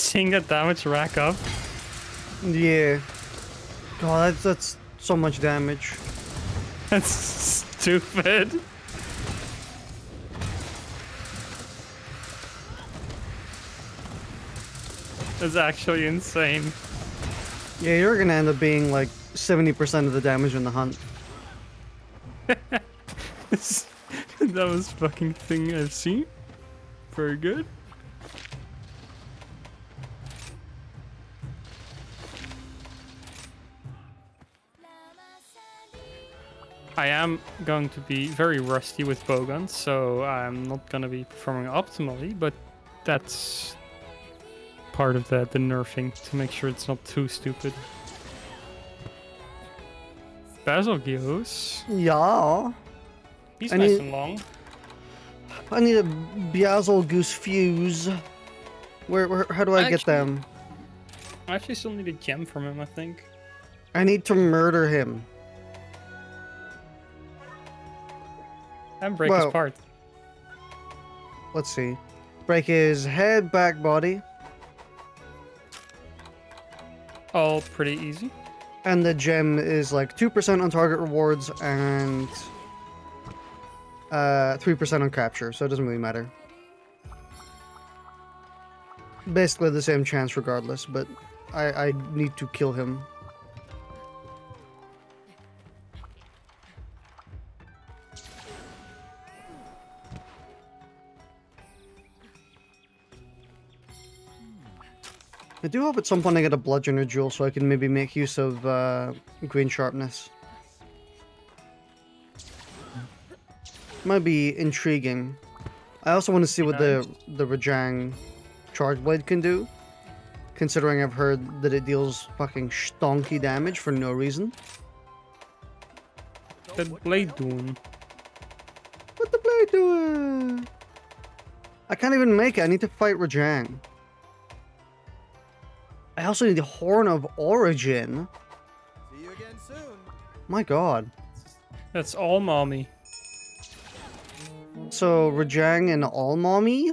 seeing that damage rack up? Yeah. God, that's, that's so much damage. That's stupid. That's actually insane. Yeah, you're gonna end up being like 70% of the damage in the hunt. that was fucking thing I've seen. Very good. I am going to be very rusty with bowguns, so I'm not going to be performing optimally, but that's part of the, the nerfing to make sure it's not too stupid. Betelgeuse. Yeah. He's I nice need- and long. I need a Bazelgeuse fuse. Where, where how do I get Actually- them? I actually still need a gem from him, I think. I need to murder him. And break Well- his part. Let's see. Break his head, back, body, All pretty easy. and the gem is like 2% on target rewards and uh, 3% on capture, so it doesn't really matter. Basically the same chance regardless, but I, I need to kill him. I do hope at some point I get a bludgeoner jewel so I can maybe make use of uh, green sharpness. Might be intriguing. I also want to see what the the Rajang charge blade can do. Considering I've heard that it deals fucking stonky damage for no reason. The blade doing. What the blade doing? I can't even make it. I need to fight Rajang. I also need the Horn of Origin. See you again soon. My god. That's all mommy. So Rajang and all mommy?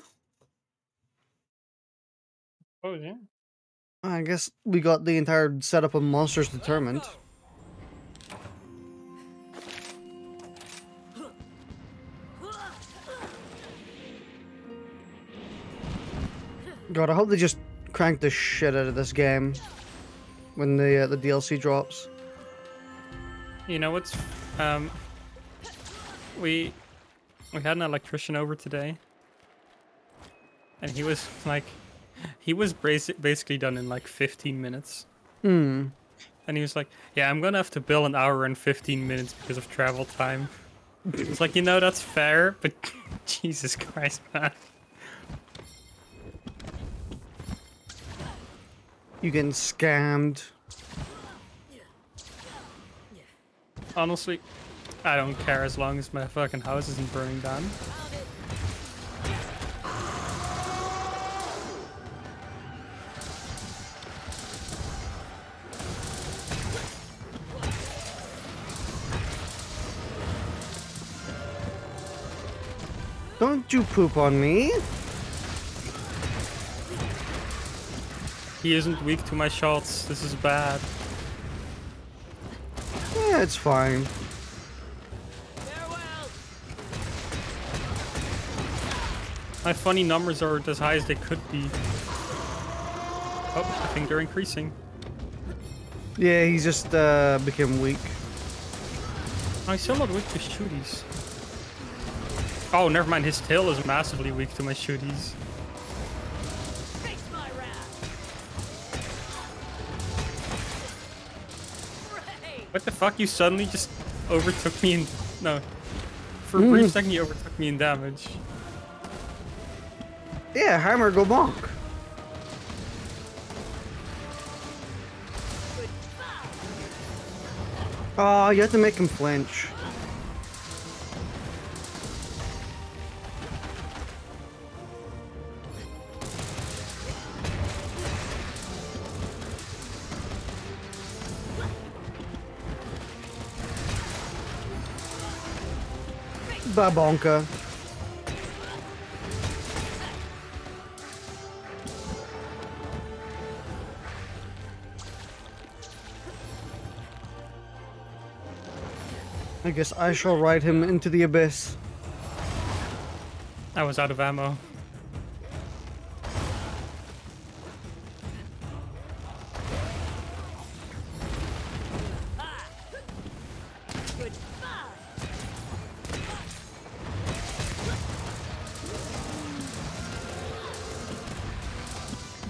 Oh yeah. I guess we got the entire setup of monsters determined. God, I hope they just crank the shit out of this game when the uh, the DLC drops. You know what's um we we had an electrician over today. And he was like he was basically done in like 15 minutes. Hmm. And he was like, "Yeah, I'm going to have to bill an hour and 15 minutes because of travel time." It's like, "You know, that's fair, but Jesus Christ, man." You getting scammed? Honestly, I don't care as long as my fucking house isn't burning down. Don't you poop on me? He isn't weak to my shots. This is bad. Yeah, it's fine. My funny numbers are as high as they could be. Oh, I think they're increasing. Yeah, he just uh, became weak. I'm still not weak to shooties. Oh, never mind. His tail is massively weak to my shooties. What the fuck? You suddenly just overtook me in... No. For a mm. brief second, you overtook me in damage. Yeah, hammer go bonk. Oh, you have to make him flinch. Babonka. I guess I shall ride him into the abyss. I was out of ammo.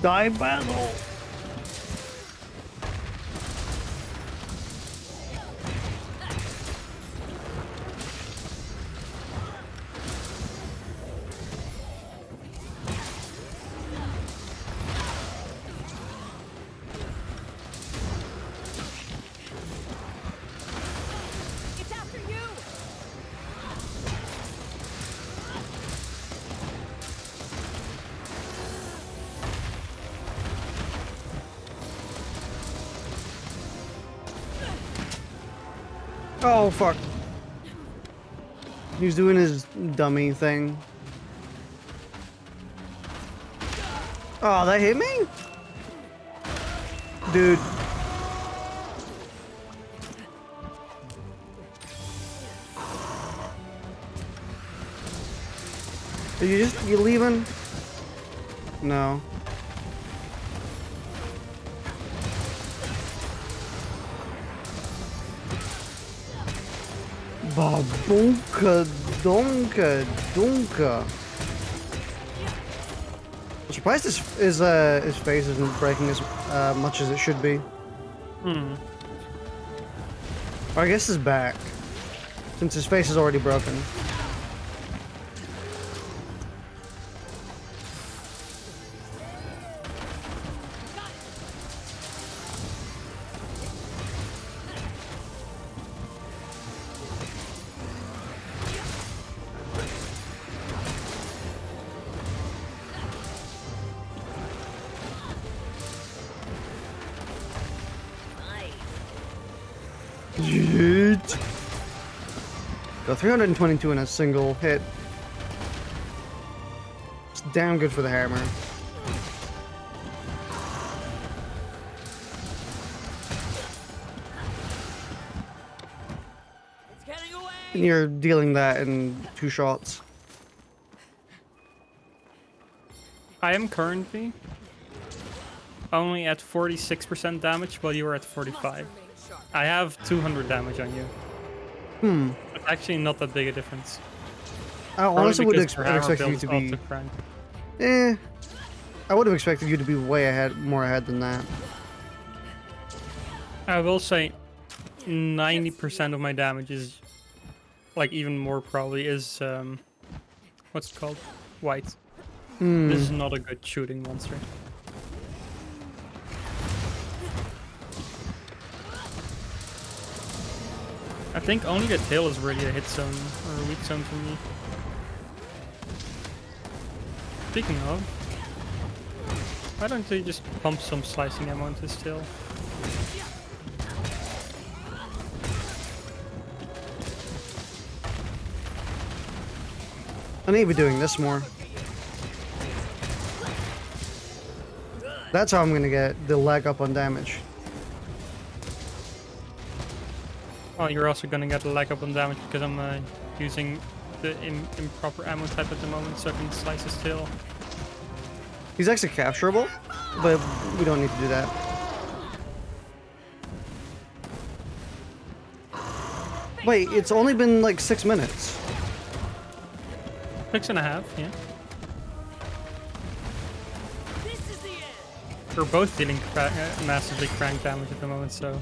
Die battle! Fuck. He's doing his dummy thing. Oh, that hit me? Dude. Are you just you leaving? No. Babunka donka donka. I'm surprised his his uh his face isn't breaking as uh, much as it should be. Hmm. Or I guess his back, since his face is already broken. 322 in a single hit. It's damn good for the hammer. It's getting away! And you're dealing that in two shots. I am currently only at 46% damage while you are at 45. I have 200 damage on you. Hmm. Actually not that big a difference. I honestly would ex- expect you to be. Eh. I would have expected you to be way ahead, more ahead than that. I will say 90% of my damage is, like even more probably, is, um, what's it called? White. Hmm. This is not a good shooting monster. I think only the tail is really a hit zone or a weak zone for me. Speaking of, why don't they just pump some slicing ammo into his tail? I need to be doing this more. That's how I'm gonna get the leg up on damage. Oh, you're also gonna get a leg up on damage because I'm uh, using the Im improper ammo type at the moment, so I can slice his tail. He's actually capturable, but we don't need to do that. Wait, it's only been like six minutes. Six and a half, yeah. This is the end! We're both dealing cra- uh, massively crank damage at the moment, so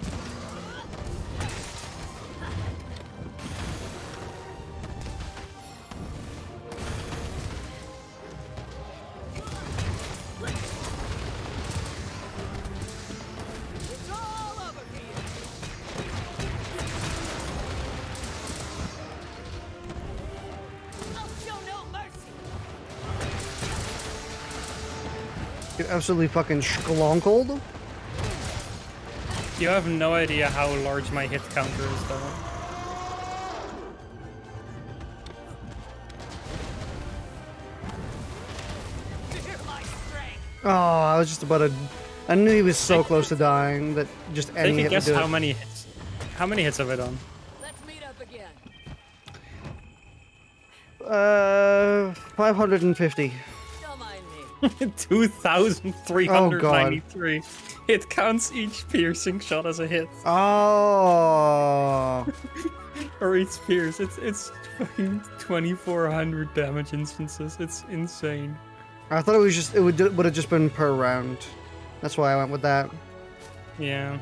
absolutely fucking schlonkled. you have no idea how large my hit counter is, though. Fear my strength! Oh, I was just about to. I knew he was so close to dying that just Take any a hit would guess do how it. many hits. How many hits have I done? Let's meet up again. Uh, 550. Don't mind me. 2,393. it counts each piercing shot as a hit. Oh. Or each pierce. It's it's fucking 2,400 damage instances. It's insane. I thought it was just it would would have just been per round. That's why I went with that. Yeah.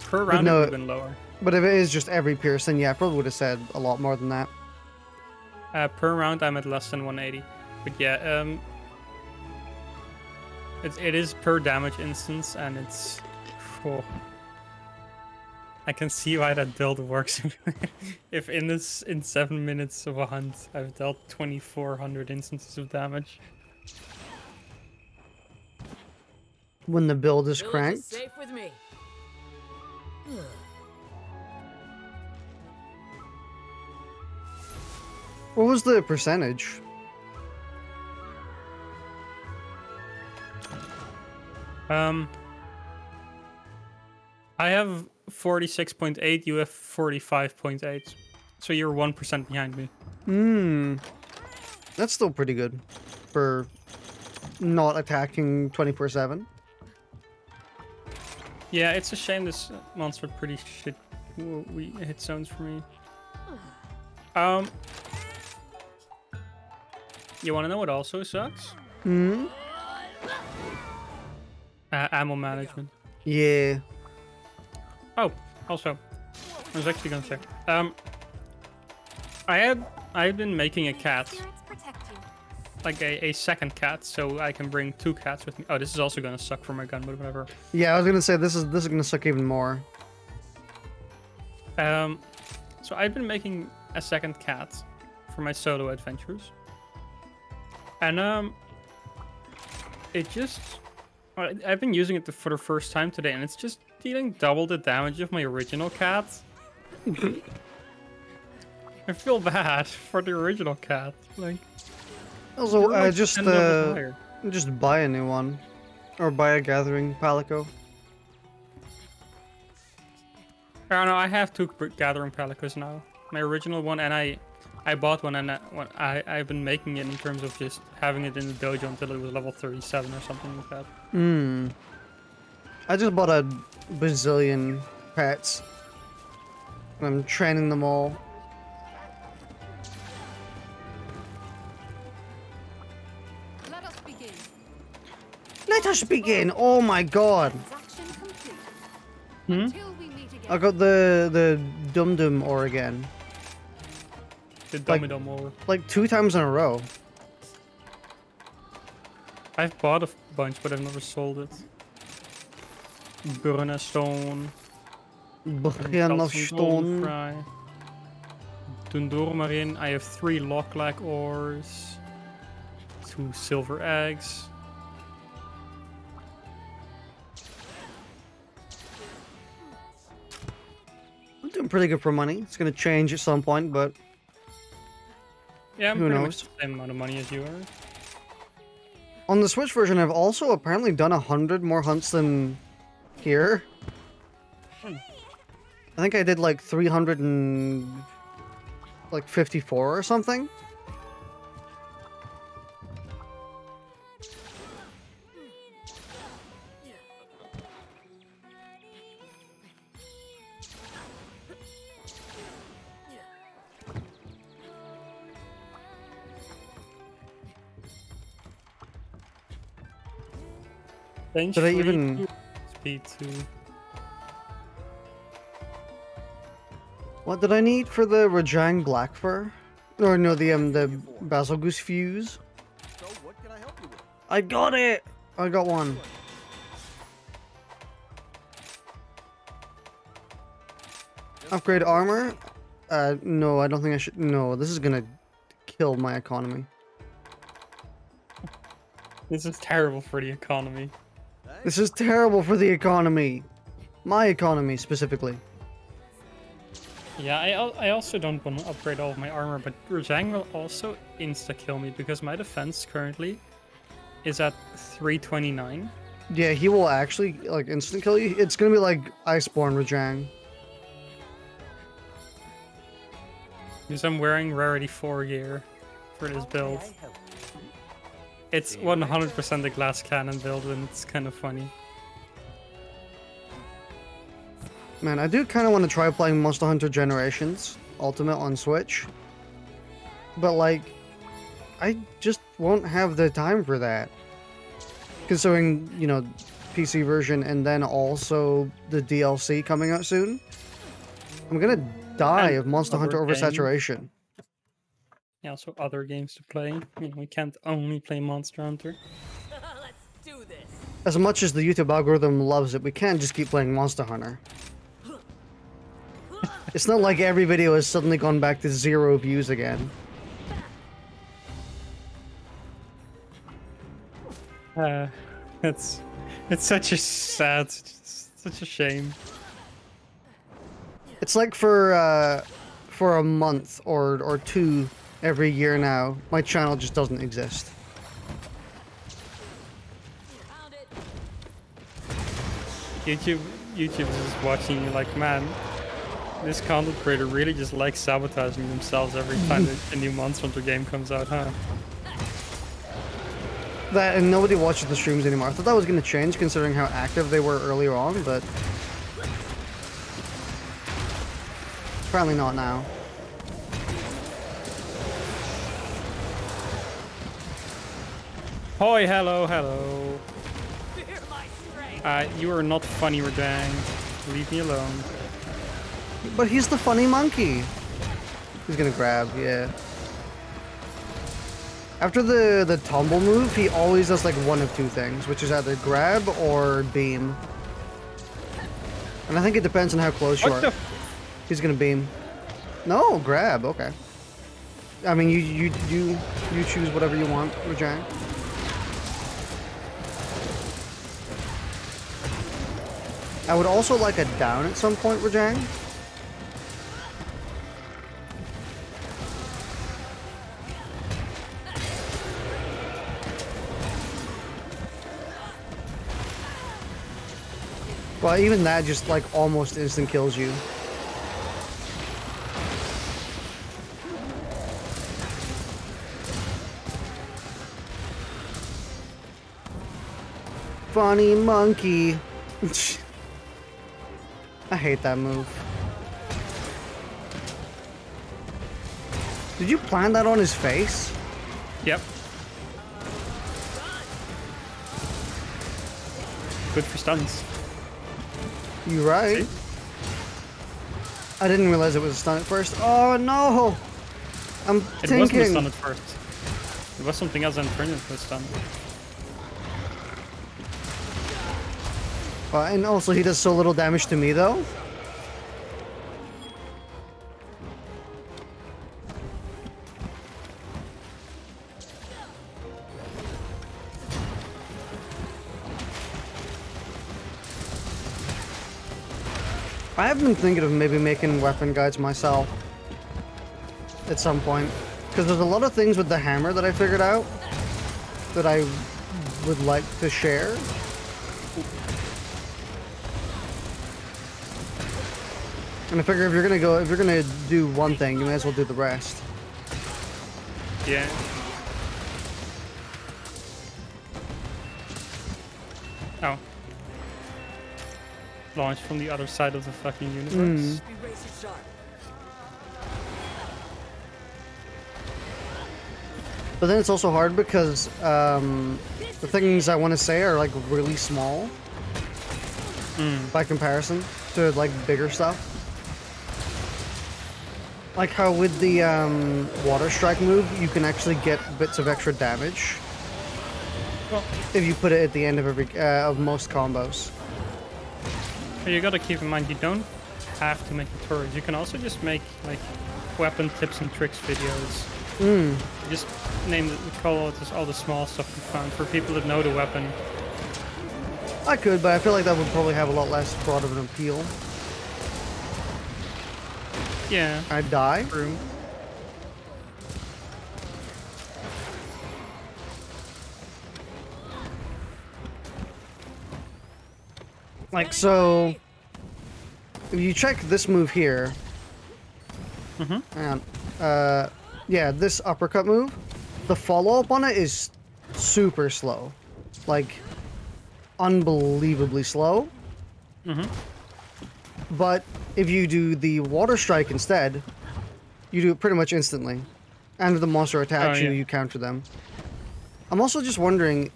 Per round no- would have been lower. But if it is just every pierce, then yeah, I probably would have said a lot more than that. Uh, per round, I'm at less than 180. But yeah, um, it's it is per damage instance, and it's. Oh, I can see why that build works. if in this in seven minutes of a hunt, I've dealt 2,400 instances of damage. When the build is Village cranked. is safe with me. What was the percentage? Um, I have 46.8. You have 45.8. So you're one percent behind me. Hmm. That's still pretty good for not attacking 24 7. Yeah, it's a shame this monster pretty shit we hit zones for me. Um, you want to know what also sucks? Hmm. Uh, ammo management. Yeah. Oh, also, I was actually gonna say, um, I had I've been making a cat, Spirits protect you. like a, a second cat, so I can bring two cats with me. Oh, this is also gonna suck for my gun, but whatever. Yeah, I was gonna say this is this is gonna suck even more. Um, so I've been making a second cat for my solo adventures, and um, it just I've been using it for the first time today, and it's just dealing double the damage of my original cats. I feel bad for the original cat. Like, Also, uh, like, just uh, just buy a new one, or buy a gathering palico. I don't know. I have two gathering palicos now. My original one, and I, I bought one, and I, one- I, I've been making it in terms of just having it in the dojo until it was level 37 or something like that. Hmm. I just bought a bazillion pets. I'm training them all. Let us begin. Let us begin. Oh my god. Hmm? Until we meet again. I got the the Dum Dum ore again, The Like- like two times in a row. I've bought a bunch, but I've never sold it. Burna stone. Of stone. Fry. Dundormarin. I have three Locklak ores. Two silver eggs. I'm doing pretty good for money. It's gonna change at some point, but Yeah, I'm Who pretty knows? much the same amount of money as you are. on the Switch version, I've also apparently done a hundred more hunts than here. Hmm. I think I did like 300 and like 54 or something. Bench Did I free even- two, Speed 2. What did I need for the Rajang Black Fur? Or no, the um the Bazelgeuse Fuse. So what can I help you with? I got it. I got one. Upgrade armor? Uh, no, I don't think I should. No, this is gonna kill my economy. This is terrible for the economy. This is terrible for the economy. My economy, specifically. Yeah, I, I also don't want to upgrade all of my armor, but Rajang will also insta-kill me because my defense currently is at 329. Yeah, he will actually, like, instant kill you. It's gonna be like Iceborne Rajang. Because I'm wearing rarity 4 gear. for this build. I help you? It's 100% a glass cannon build, and it's kind of funny. Man, I do kind of want to try playing Monster Hunter Generations Ultimate on Switch. But, like, I just won't have the time for that. Considering, you know, PC version and then also the DLC coming out soon. I'm gonna die And of Monster Hunter games. oversaturation. Yeah, also other games to play. You know, we can't only play Monster Hunter. Let's do this. As much as the YouTube algorithm loves it, we can't just keep playing Monster Hunter. It's not like every video has suddenly gone back to zero views again. Uh, it's it's such a sad, such a shame. It's like for uh, for a month or or two every year now, my channel just doesn't exist. YouTube, YouTube is just watching you like, man, this content creator really just likes sabotaging themselves every time a- new Monster Hunter game comes out, huh? That and nobody watches the streams anymore. I thought that was going to change considering how active they were earlier on, but apparently not now. Hoi, hello, hello. Fear my strength. Uh, you are not funny, Rajang. Leave me alone. But he's the funny monkey. He's gonna grab, yeah. After the the tumble move, he always does like one of two things, which is either grab or beam. And I think it depends on how close you What the? are. He's gonna beam. No, grab. Okay. I mean, you you you you choose whatever you want, Rajang. I would also like a down at some point, Rajang. Well, even that just like almost instant kills you. Funny monkey. I hate that move. Did you plan that on his face? Yep. Good for stuns. You right. See? I didn't realize it was a stun at first. Oh no! I'm It wasn't a stun at first. It was something else turned into a stun. Uh, and also, he does so little damage to me, though. I have been thinking of maybe making weapon guides myself at some point. Because there's a lot of things with the hammer that I figured out that I would like to share. And I figure if you're gonna go, if you're gonna do one thing, you may as well do the rest. Yeah. Oh. Launched from the other side of the fucking universe. Mm. Be razor sharp. But then it's also hard because um, the things I want to say are like really small Mm. by comparison to like bigger stuff. Like how with the um, water strike move, you can actually get bits of extra damage Well, if you put it at the end of every uh, of most combos. but you gotta keep in mind you don't have to make turret. You can also just make like weapon tips and tricks videos. Mm. Just name the call it just all the small stuff you found for people that know the weapon. I could, but I feel like that would probably have a lot less broad of an appeal. Yeah, I'd die. true. Like so, if you check this move here, Mhm. and uh, yeah, this uppercut move. the follow up on it is super slow, like unbelievably slow. Mhm. But if you do the water strike instead, you do it pretty much instantly. And if the monster attacks Oh, you, yeah. you counter them. I'm also just wondering,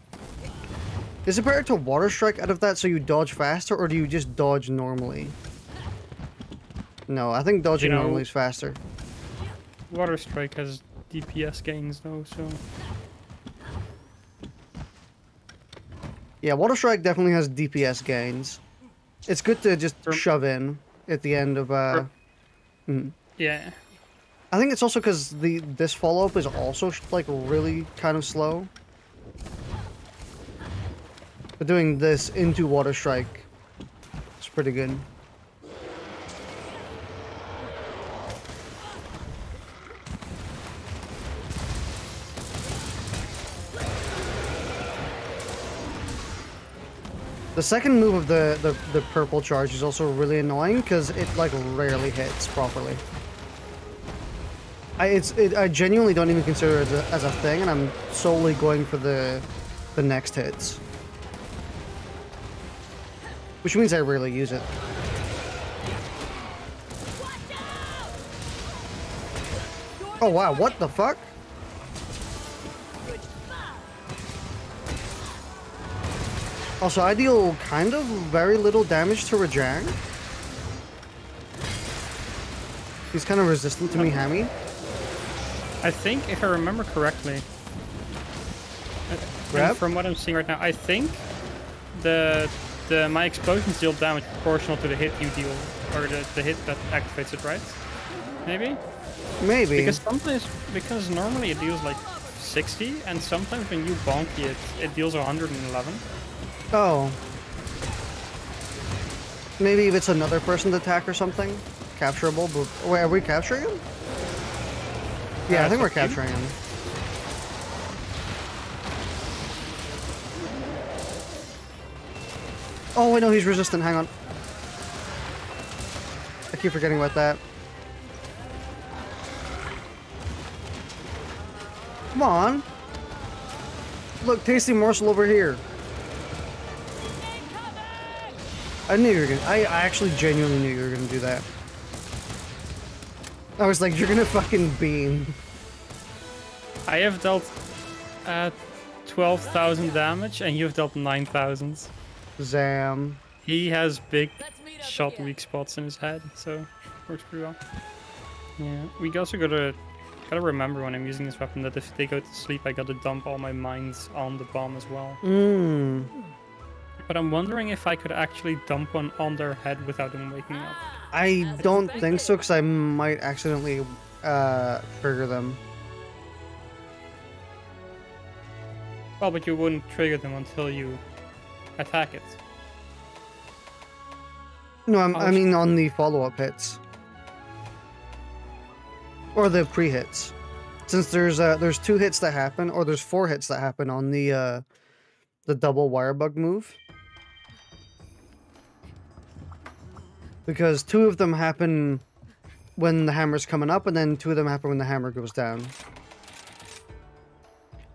is it better to water strike out of that so you dodge faster, or do you just dodge normally? No, I think dodging know- normally is faster. Water Strike has DPS gains though, so Yeah, water strike definitely has DPS gains. It's good to just For- shove in at the end of uh. mm. yeah. I think it's also because the this follow up is also like really kind of slow. But doing this into water strike, it's pretty good. The second move of the, the, the purple charge is also really annoying because it like rarely hits properly. I it's it, I genuinely don't even consider it as a, as a thing, and I'm solely going for the the next hits, which means I rarely use it. Oh wow! What the fuck? Also, I deal kind of very little damage to Rajang. He's kind of resistant to me, Hammy. I think if I remember correctly, uh, from what I'm seeing right now, I think the the my explosions deal damage proportional to the hit you deal, or the, the hit that activates it, right? Maybe Maybe. because sometimes because normally it deals like 60, and sometimes when you bonk it, it deals 111. Oh. Maybe if it's another person's attack or something. Capturable, but wait, are we capturing him? Yeah, Uh, I think we're it's up to you. capturing him. Oh I know he's resistant. Hang on. I keep forgetting about that. Come on. Look, tasty morsel over here. I knew you were gonna. I, I actually genuinely knew you were gonna do that. I was like, you're gonna fucking beam. I have dealt uh, 12,000 damage, and you've dealt 9,000. Zam. He has big Let's meet up shot again. weak spots in his head, so works pretty well. Yeah, we also gotta gotta remember when I'm using this weapon that if they go to sleep, I gotta dump all my mines on the bomb as well. Mmm. But I'm wondering if I could actually dump one on their head without them waking up. I don't think so, because I might accidentally uh, trigger them. Well, but you wouldn't trigger them until you attack it. No, I'm, I mean on the follow-up hits. Or the pre-hits. Since there's uh, there's two hits that happen, or there's four hits that happen on the uh, the double wire bug move. Because two of them happen when the hammer's coming up, and then two of them happen when the hammer goes down.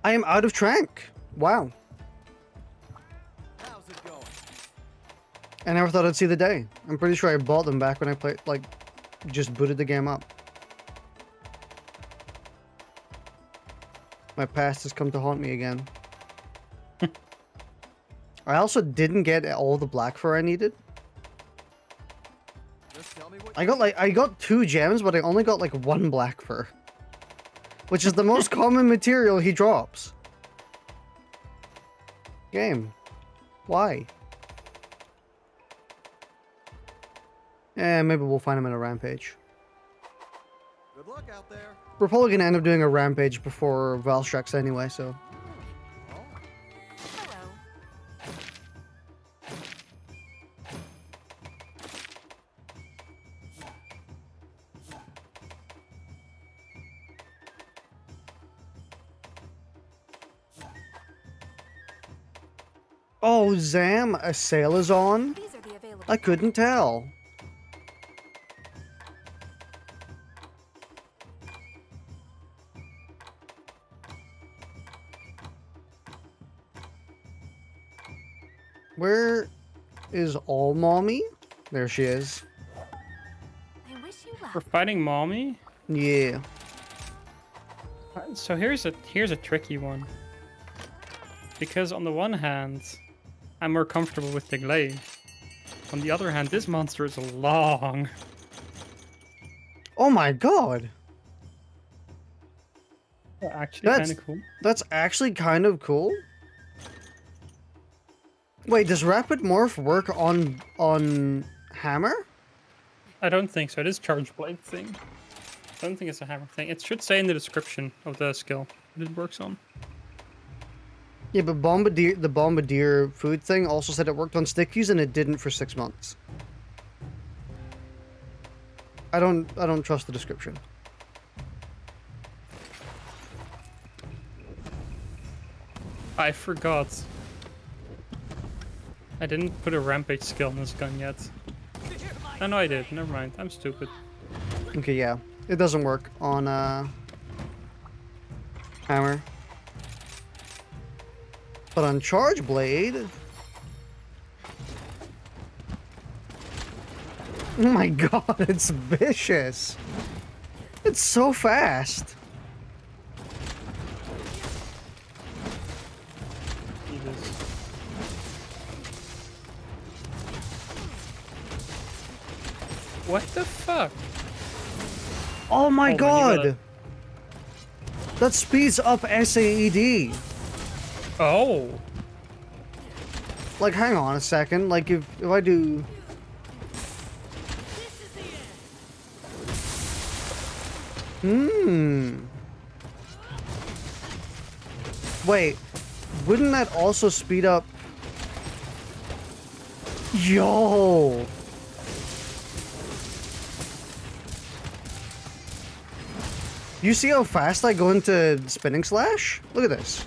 I am out of trank. Wow. How's it going? I never thought I'd see the day. I'm pretty sure I bought them back when I played, like, just booted the game up. My past has come to haunt me again. I also didn't get all the black fur I needed. I got like I got two gems, but I only got like one black fur. Which is the most common material he drops. Game. Why? Eh, maybe we'll find him in a rampage. Good luck out there. We're probably gonna end up doing a rampage before Valstrax anyway, so. Zam a sailor's on? I couldn't tell. Where is all mommy? There she is. We're fighting mommy? Yeah. So here's a here's a tricky one. Because on the one hand, I'm more comfortable with the glaive. On the other hand, this monster is long. Oh my god. Actually, That's- kind of cool. That's actually kind of cool. Wait, does rapid morph work on on hammer? I don't think so. It is charge blade thing. I don't think it's a hammer thing. It should say in the description of the skill that it works on. Yeah, but bombardier the bombardier food thing also said it worked on stickies and it didn't for six months. I don't I don't trust the description. I forgot. I didn't put a rampage skill on this gun yet. Oh no, I did. Never mind. I'm stupid. Okay, yeah. It doesn't work on uh hammer. But on charge blade. Oh my god, it's vicious. It's so fast. What the fuck? Oh my Oh, when you god. That speeds up SAED. Oh. Like, hang on a second. Like, if, if I do... Hmm. Wait. Wouldn't that also speed up... Yo! You see how fast I go into spinning slash? Look at this.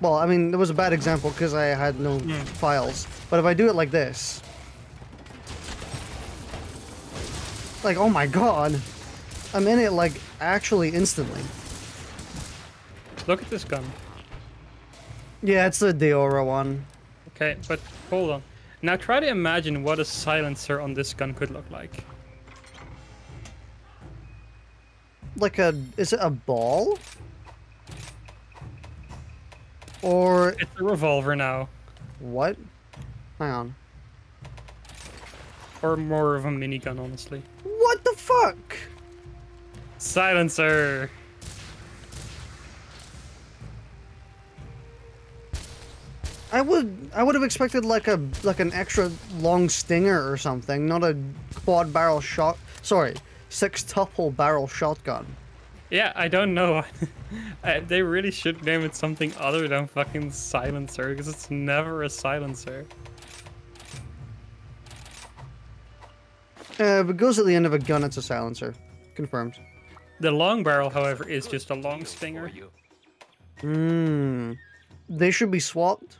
Well, I mean, it was a bad example because I had no files. But if I do it like this... Like, oh my god. I'm in it, like, actually instantly. Look at this gun. Yeah, it's the Deora one. Okay, but hold on. Now try to imagine what a silencer on this gun could look like. Like a... Is it a ball? Or... It's a revolver now. What? Hang on. Or more of a minigun, honestly. What the fuck? Silencer! I would I would have expected like a like an extra long stinger or something, not a quad barrel shot. Sorry, sextuple barrel shotgun. Yeah, I don't know. Uh, they really should name it something other than fucking silencer, because it's never a silencer. Uh, if it goes at the end of a gun, it's a silencer. Confirmed. The long barrel, however, is just a long stinger. Hmm. They should be swapped.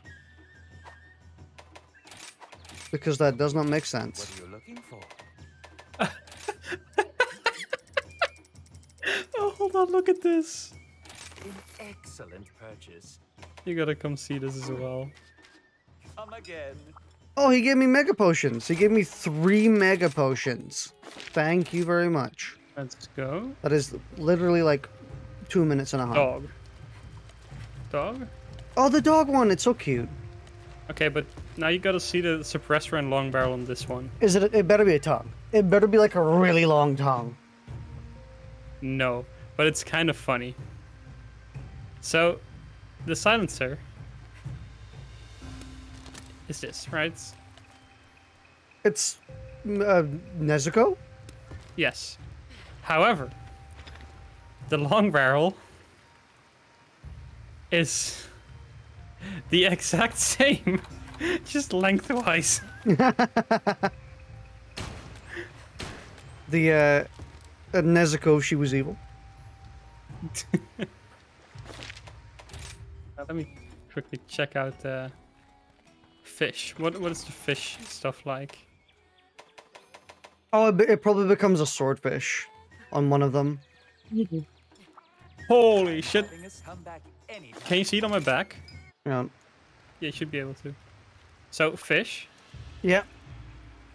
Because that does not make sense. What are you looking for? Oh, hold on, look at this. An excellent purchase. You gotta come see this as well. Come again. Oh, he gave me mega potions. He gave me three mega potions. Thank you very much. Let's go. That is literally like two minutes and a half. Dog. Dog? Oh, the dog one. It's so cute. Okay, but now you gotta see the suppressor and long barrel on this one. Is it? It better be a tongue. It better be like a really long tongue. No, but it's kind of funny. So, the silencer is this, right? It's mm, uh, Nezuko. Yes. However, the long barrel is the exact same, just lengthwise. The uh, uh, Nezuko, she was evil. Let me quickly check out uh, fish. What what is the fish stuff like? Oh, it, probably becomes a swordfish on one of them. Holy shit! Having us come back anytime. Can you see it on my back? Yeah. Yeah, you should be able to. So fish, Yeah.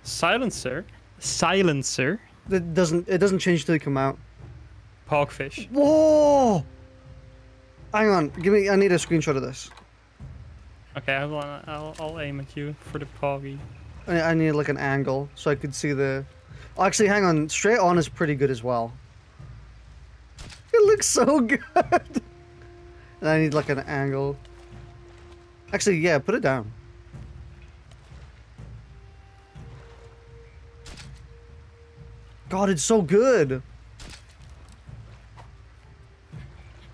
silencer, silencer, It doesn't it doesn't change till you come out. pogfish. Whoa! Hang on, give me I need a screenshot of this. Okay, I'll, I'll I'll aim at you for the poggy. I, I need like an angle so I could see the oh, actually hang on, straight on is pretty good as well. It looks so good. and I need like an angle. Actually, yeah, put it down. God, it's so good.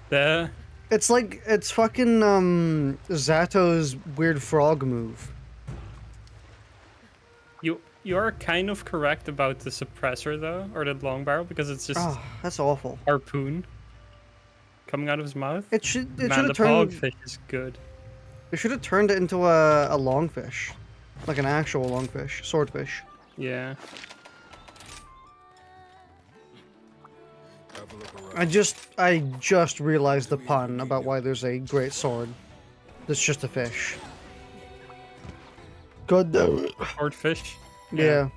The It's like it's fucking um Zato's weird frog move. you you are kind of correct about the suppressor though, or the long barrel, because it's just Oh, that's awful. harpoon coming out of his mouth. It should it should Man, have turned pogfish is good. it should have turned it into a a longfish. Like an actual longfish, swordfish. Yeah. I just I just realized the pun about why there's a great sword. That's just a fish. God damn it. Swordfish. Yeah.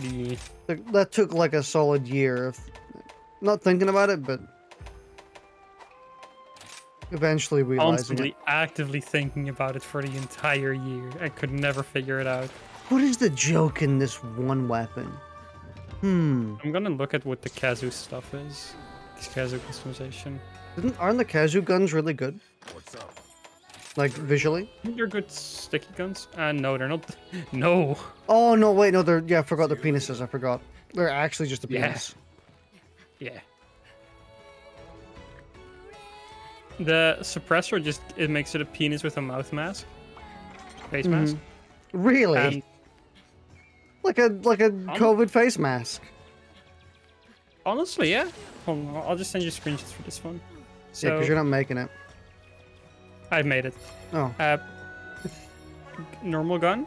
The That- That took like a solid year of not thinking about it, but eventually realizing constantly it. actively thinking about it for the entire year. I could never figure it out. What is the joke in this one weapon? Hmm. I'm gonna look at what the Kazu stuff is. This Kazu customization. Didn't, aren't the Kazu guns really good? What's up? Like visually? I think They're good sticky guns. Uh, no, they're not. No. Oh no, wait, no, they're yeah, I forgot the penises. I forgot. They're actually just a penis. Yeah. yeah. The suppressor just it makes it a penis with a mouth mask, face mask, Really? and like a like a COVID face mask. honestly, yeah. Hold on, I'll just send you screenshots for this one. yeah, because you're not making it. I've made it. Oh, Uh, normal gun.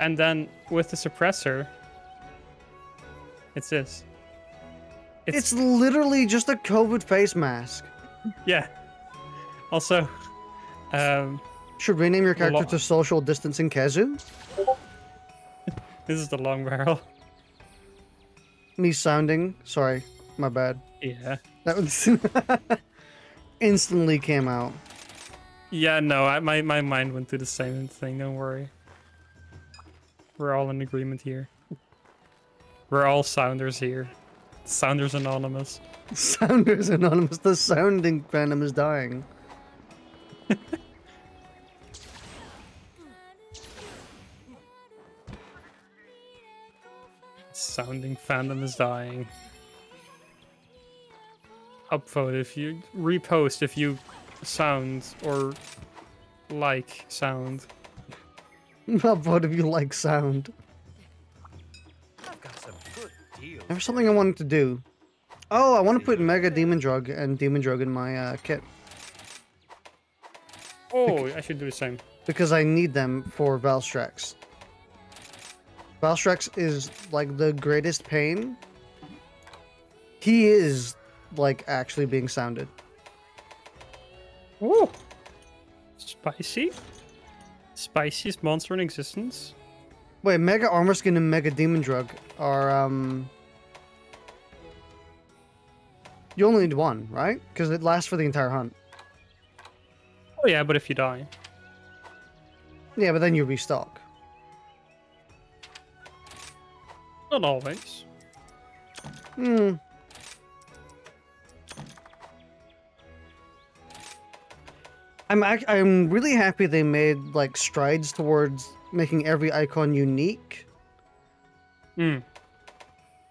And then with the suppressor, it's this. it's, It's, literally just a COVID face mask. yeah. Also, um, Should rename your character Lo- to Social Distancing Kazu. this is the long barrel. Me sounding. Sorry, my bad. Yeah. That was instantly came out. Yeah, no, I, my my mind went to the same thing. Don't worry. We're all in agreement here. We're all sounders here. Sounders Anonymous. Sounders Anonymous. The sounding venom is dying. Sounding fandom is dying. Upvote if you repost if you sound or like sound. What if you like sound? I've got some good deals. There's something I wanted to do. Oh, I want to put Mega Demon Drug and Demon Drug in my uh, kit Oh, I should do the same. because I need them for Valstrax. Valstrax is like the greatest pain. He is like actually being sounded. Ooh. Spicy? Spiciest monster in existence? Wait, Mega Armor Skin and Mega Demon Drug are um. You only need one, right? Because it lasts for the entire hunt. Oh yeah, but if you die. Yeah, but then you restock. Not always. Hmm. I'm I'm really happy they made like strides towards making every icon unique. Hmm.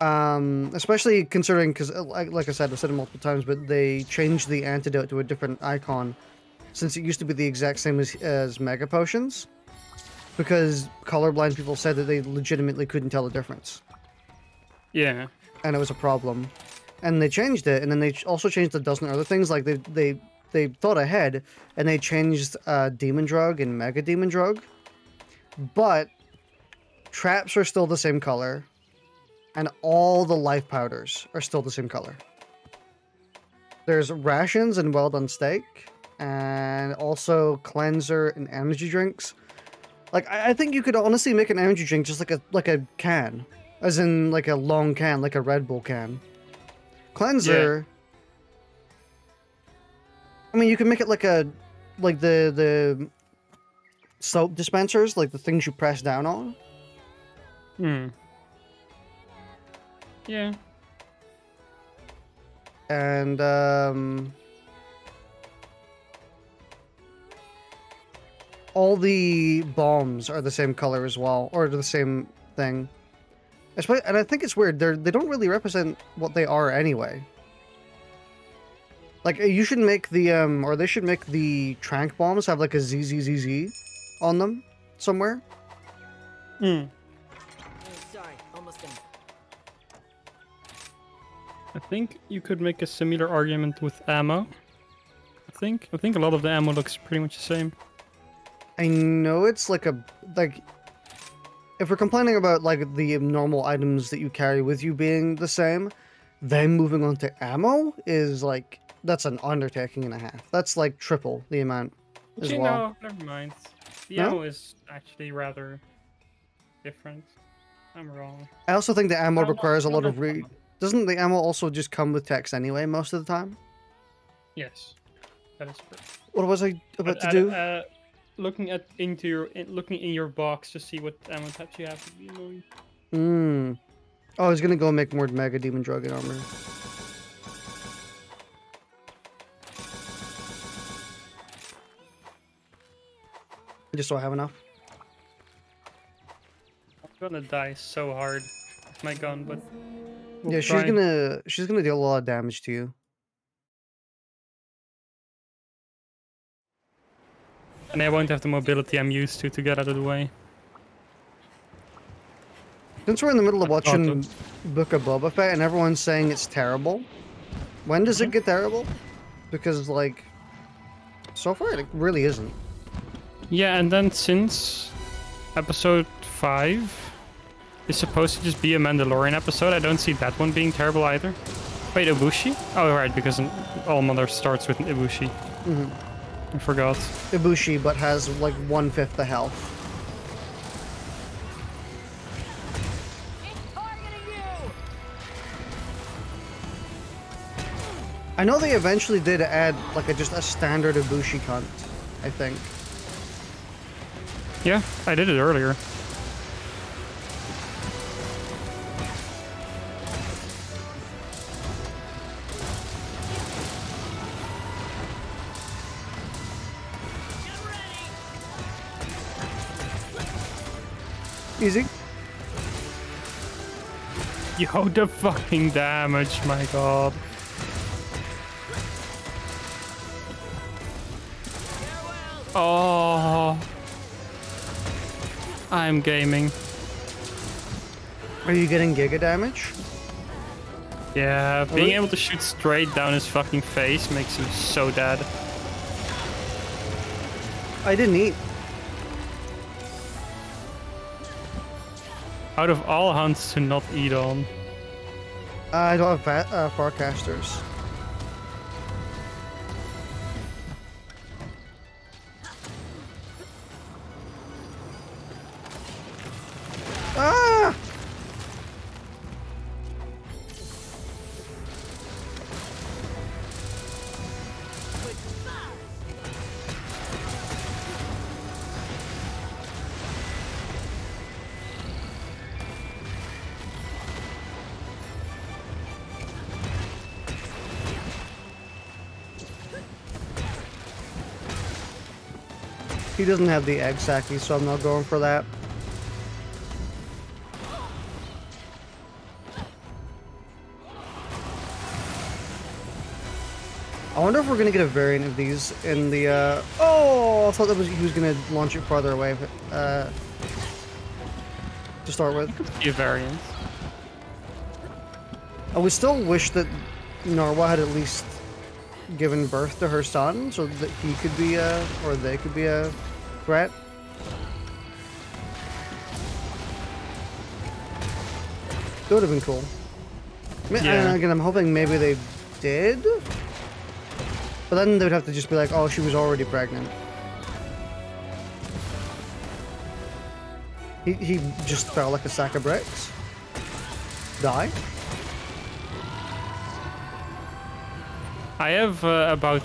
Um, especially considering because like, like I said, I've said it multiple times, but they changed the antidote to a different icon since it used to be the exact same as as Mega Potions. Because colorblind people said that they legitimately couldn't tell the difference. Yeah. and it was a problem. And they changed it, and then they also changed a dozen other things. Like they they they thought ahead, and they changed uh, Demon Drug and Mega Demon Drug. But traps are still the same color. and all the life powders are still the same color. There's rations and well done steak, and also cleanser and energy drinks. Like I, I think you could honestly make an energy drink just like a like a can, as in like a long can, like a Red Bull can. Cleanser. I mean, you can make it like a, like the the soap dispensers, like the things you press down on. Hmm. Yeah. and um, all the bombs are the same color as well, or the same thing. Espe- And I think it's weird. They're they don't really represent what they are anyway. Like you should make the um, or they should make the tranq bombs have like a ZZZZ on them somewhere. Hmm. Sorry, almost done. I think you could make a similar argument with ammo. I think. I think a lot of the ammo looks pretty much the same. I know it's like a like if we're complaining about like the normal items that you carry with you being the same, then moving on to ammo is like that's an undertaking and a half. That's like triple the amount as Actually, well. no, never mind. The No? ammo is actually rather different. I'm wrong. I also think the ammo No, no, requires a lot no, of re no. doesn't the ammo also just come with text anyway most of the time? Yes, that is correct. What was I about But to at- do? Uh, looking at into your in, looking in your box to see what ammo types you have would be annoying. Hmm. Oh, I was gonna go make more Mega Demon Dragon armor. Just so I have enough. I'm gonna die so hard with my gun, but we'll yeah, she's gonna she's gonna deal a lot of damage to you. And I won't have the mobility I'm used to to get out of the way. Since we're in the middle of watching Book of Boba Fett and everyone's saying it's terrible, when does it Mhm. get terrible? Because like, so far it really isn't. Yeah, and then since episode five is supposed to just be a Mandalorian episode, I don't see that one being terrible either. Wait, Ibushi? Oh, right, because All Mother starts with Ibushi. Mhm. I forgot. Ibushi, but has like one fifth the health. It's targeting you! I know they eventually did add like a, just a standard Ibushi cunt. I think. Yeah, I did it earlier. Easy. Yo, the fucking damage, my god. Oh. I'm gaming. Are you getting giga damage? Yeah, being able to shoot straight down his fucking face makes him so dead. I didn't eat. Out of all hunts to not eat on. I don't have uh, farcasters. He doesn't have the egg Saki, so I'm not going for that. I wonder if we're gonna get a variant of these in the. Uh... Oh, I thought that was he was gonna launch it farther away. But, uh, to start with, a variant. I would still wish that Narwa had at least given birth to her son, so that he could be a or they could be a threat. It would have been cool. I mean, Yeah. Again, I'm hoping maybe they did. But then they would have to just be like, oh, she was already pregnant. He, he just fell like a sack of bricks. Die? I have uh, about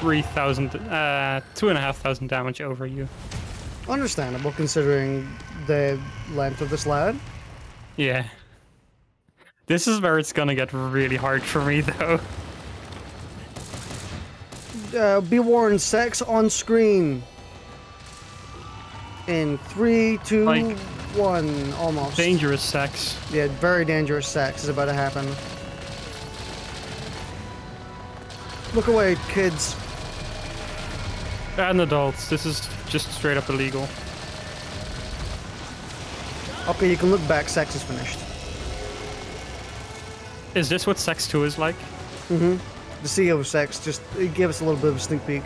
3,000, uh, 2,500 damage over you. Understandable considering the length of this lad. Yeah. This is where it's gonna get really hard for me, though. Uh, be warned, sex on screen. In three, two, one, Like- almost. Dangerous sex. Yeah, very dangerous sex is about to happen. Look away, kids. And adults. This is just straight up illegal. Okay, you can look back, sex is finished. Is this what sex 2 is like? Mm-hmm. The CEO of sex just it gave us a little bit of a sneak peek.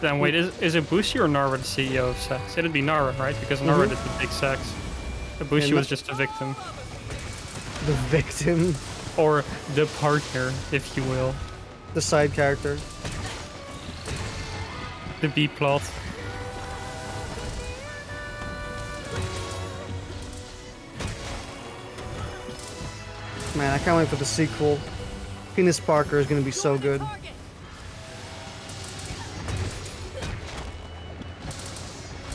Then wait, is, is Ibushi or Narwa the CEO of sex? It'd be Narwa, right? Because Narwa did the big sex. Ibushi Yeah, was just a victim. The victim, Or the partner, if you will. The side character. The B plot. Man, I can't wait for the sequel. Penis Parker is gonna be so good.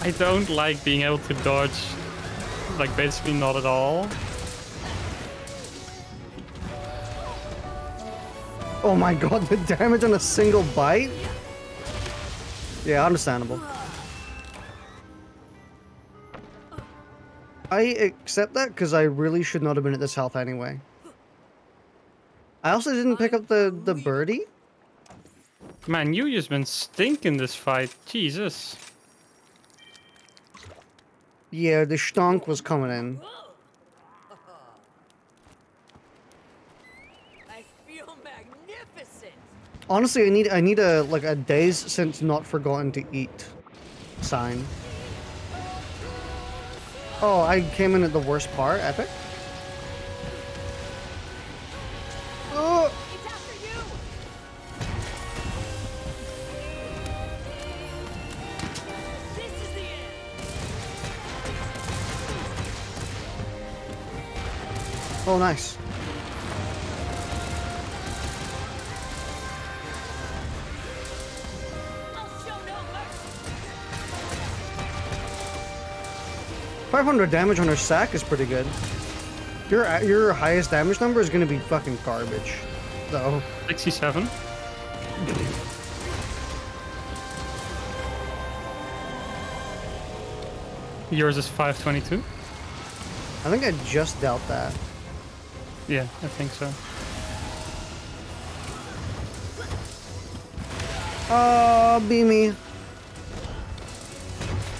I don't like being able to dodge, like basically not at all. Oh my god, the damage on a single bite? Yeah, understandable. I accept that because I really should not have been at this health anyway. I also didn't pick up the, the birdie. Man, you just been stinking this fight. Jesus. Yeah, the stonk was coming in. I feel magnificent. Honestly, I need I need a like a days since not forgotten to eat sign. Oh, I came in at the worst part. Epic. Oh, oh, nice. 500 damage on her sack is pretty good. Your your highest damage number is gonna be fucking garbage, though. 67. Yours is 522? I think I just dealt that. Yeah, I think so. Oh, Beamy.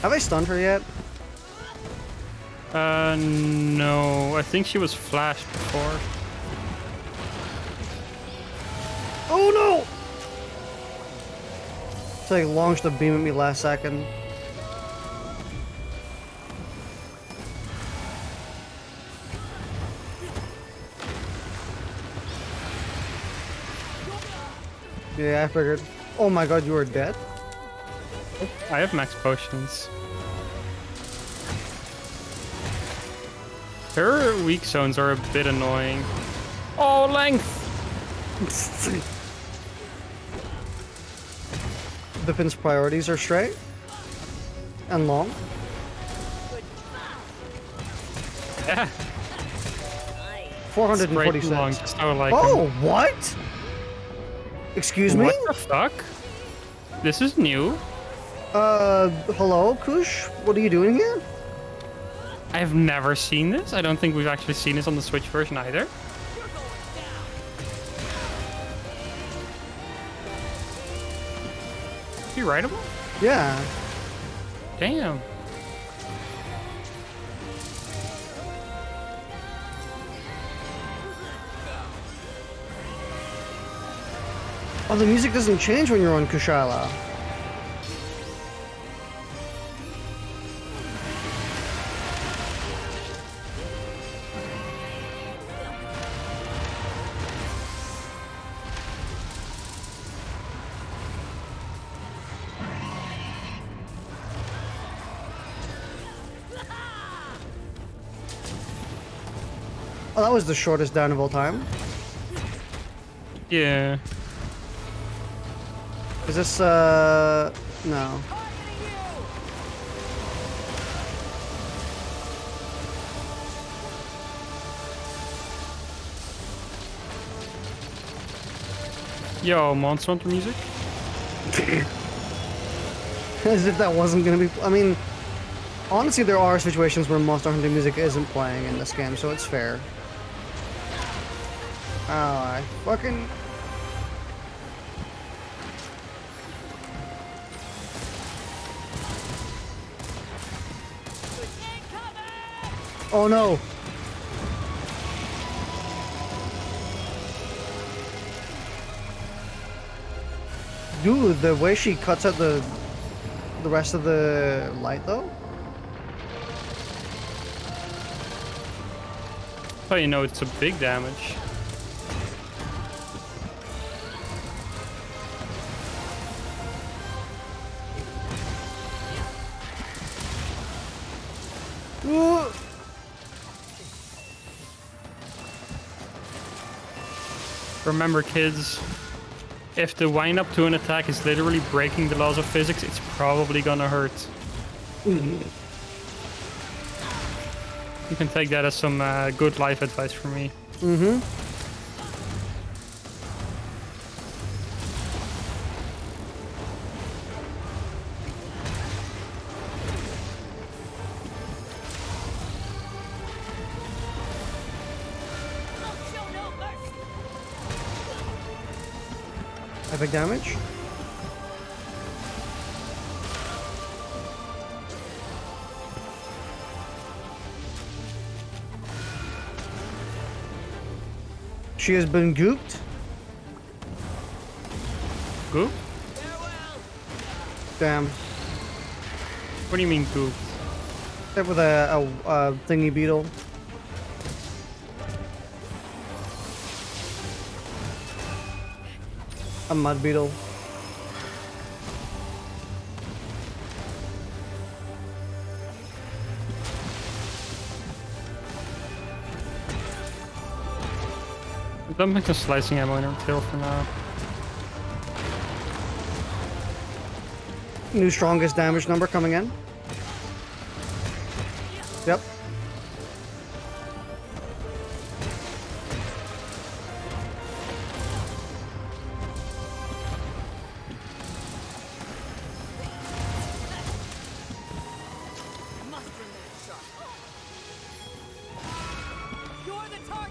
Have I stunned her yet? Uh, no. I think she was flashed before. Oh no! So he launched a beam at me last second. Yeah, I figured. Oh my god, you are dead? I have max potions. Her weak zones are a bit annoying. Oh, length! Bipin's priorities are straight and long. Yeah, 446. straight long, like Oh, what? Excuse me? What the fuck? This is new. Uh, hello, Kush? What are you doing here? I have never seen this. I don't think we've actually seen this on the Switch version either. Be writable? Yeah. Damn. Oh, the music doesn't change when you're on Kushala. Was the shortest down of all time. Yeah. Is this, uh, no. Yo, Monster Hunter music? As if that wasn't gonna be, I mean, honestly, there are situations where Monster Hunter music isn't playing in this game, so it's fair. Oh, I fucking... Oh no! Dude, the way she cuts out the the rest of the light though? Oh, you know, it's a big damage. Remember, kids, if the wind up to an attack is literally breaking the laws of physics, it's probably gonna hurt. You can take that as some uh, good life advice for me. Mm-hmm. She has been gooped. Goop? Damn. What do you mean goop? Hit with a, a, a thingy beetle. A mud beetle. Don't make a slicing ammo in her tail for now. New strongest damage number coming in.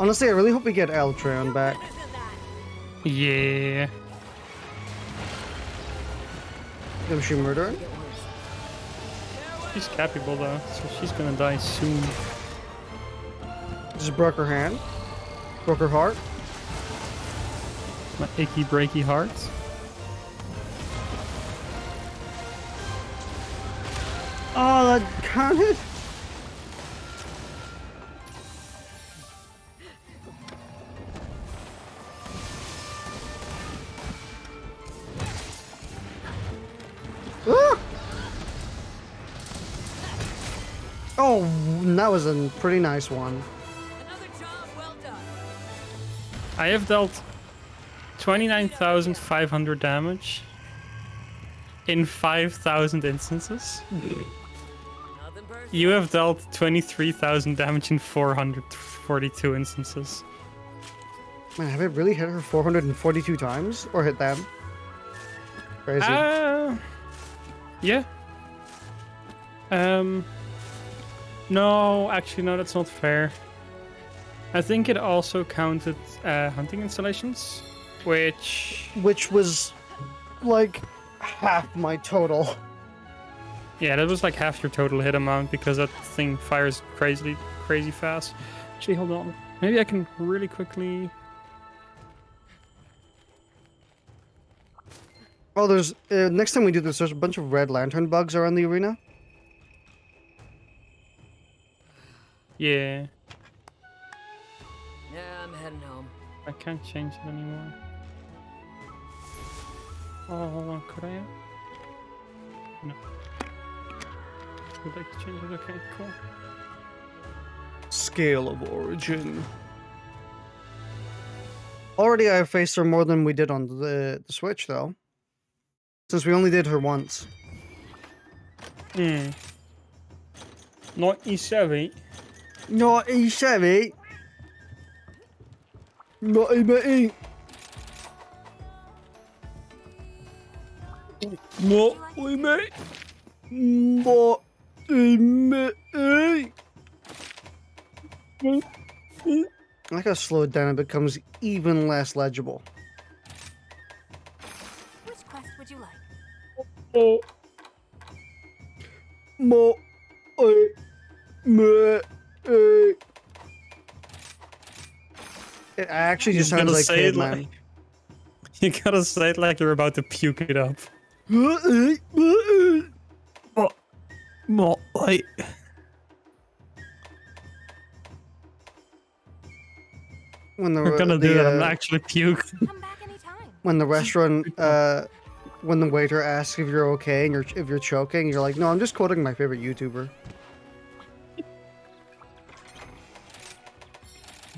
Honestly, I really hope we get Eltron back. Better than that. Yeah. Did she murder him? She's capable though, so she's gonna die soon. Just broke her hand. Broke her heart. My icky breaky heart. Oh, that counted. Was a pretty nice one. Another job well done. I have dealt 29,500 damage in 5,000 instances. You have dealt 23,000 damage in 442 instances. Man, have I really hit her 442 times? Or hit them? Crazy. Uh, yeah. Um. No, actually, no, that's not fair. I think it also counted uh, hunting installations, which Which was like half my total. yeah, that was like half your total hit amount because that thing fires crazily, crazy fast. Actually, hold on. Maybe I can really quickly. Oh, there's uh, next time we do this, there's a bunch of red lantern bugs around the arena. Yeah, Yeah, I'm heading home. I can't change it anymore. Oh, hold on, could I? No. Would like to change it? Okay, cool. Scale of origin. Already I have faced her more than we did on the, the Switch, though. Since we only did her once. Hmm. 97. Not E7. Not E8. No, we mate. Not E8. I like slowed down it becomes even less legible. Which quest would you like? Mo me. It I actually just You sounds gotta like say it caveman. like- you gotta say it like you're about to puke it up. No, I. when the, We're gonna the, do it and uh, actually puke. Come back anytime. when the restaurant uh when the waiter asks if you're okay and you're if you're choking you're like no i'm just quoting my favorite youtuber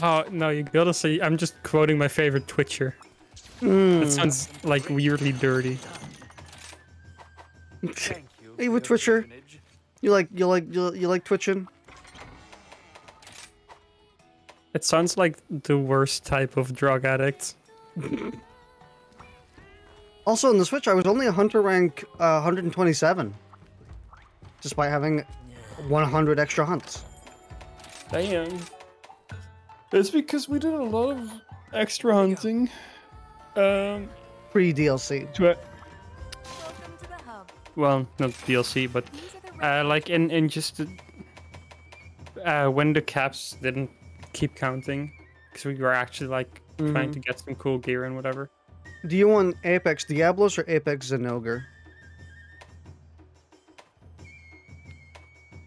Oh no, you gotta say I'm just quoting my favorite Twitcher. Mm. That sounds like weirdly dirty. Thank you. Hey, for with Twitcher. you like you like you, you like twitching It sounds like the worst type of drug addict. also on the switch i was only a hunter rank uh, 127 despite having 100 extra hunts Damn. It's because we did a lot of extra hunting. Um, pre dlc to Welcome to the hub. well, not DLC, but These are the uh, like in in just uh, when the caps didn't keep counting, because we were actually like trying Mhm. to get some cool gear and whatever. do you want apex diablos or apex zinogre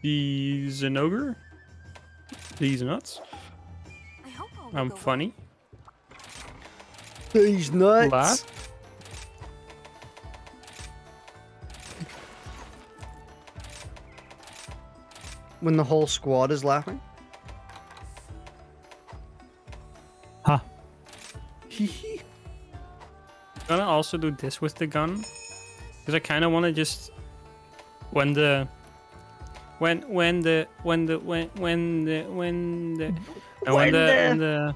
The an These nuts. I'm funny. he's nuts Laugh. when the whole squad is laughing Huh. gonna also do this with the gun because I kind of want to just when the when when the when the when when the when the and when When the the- when the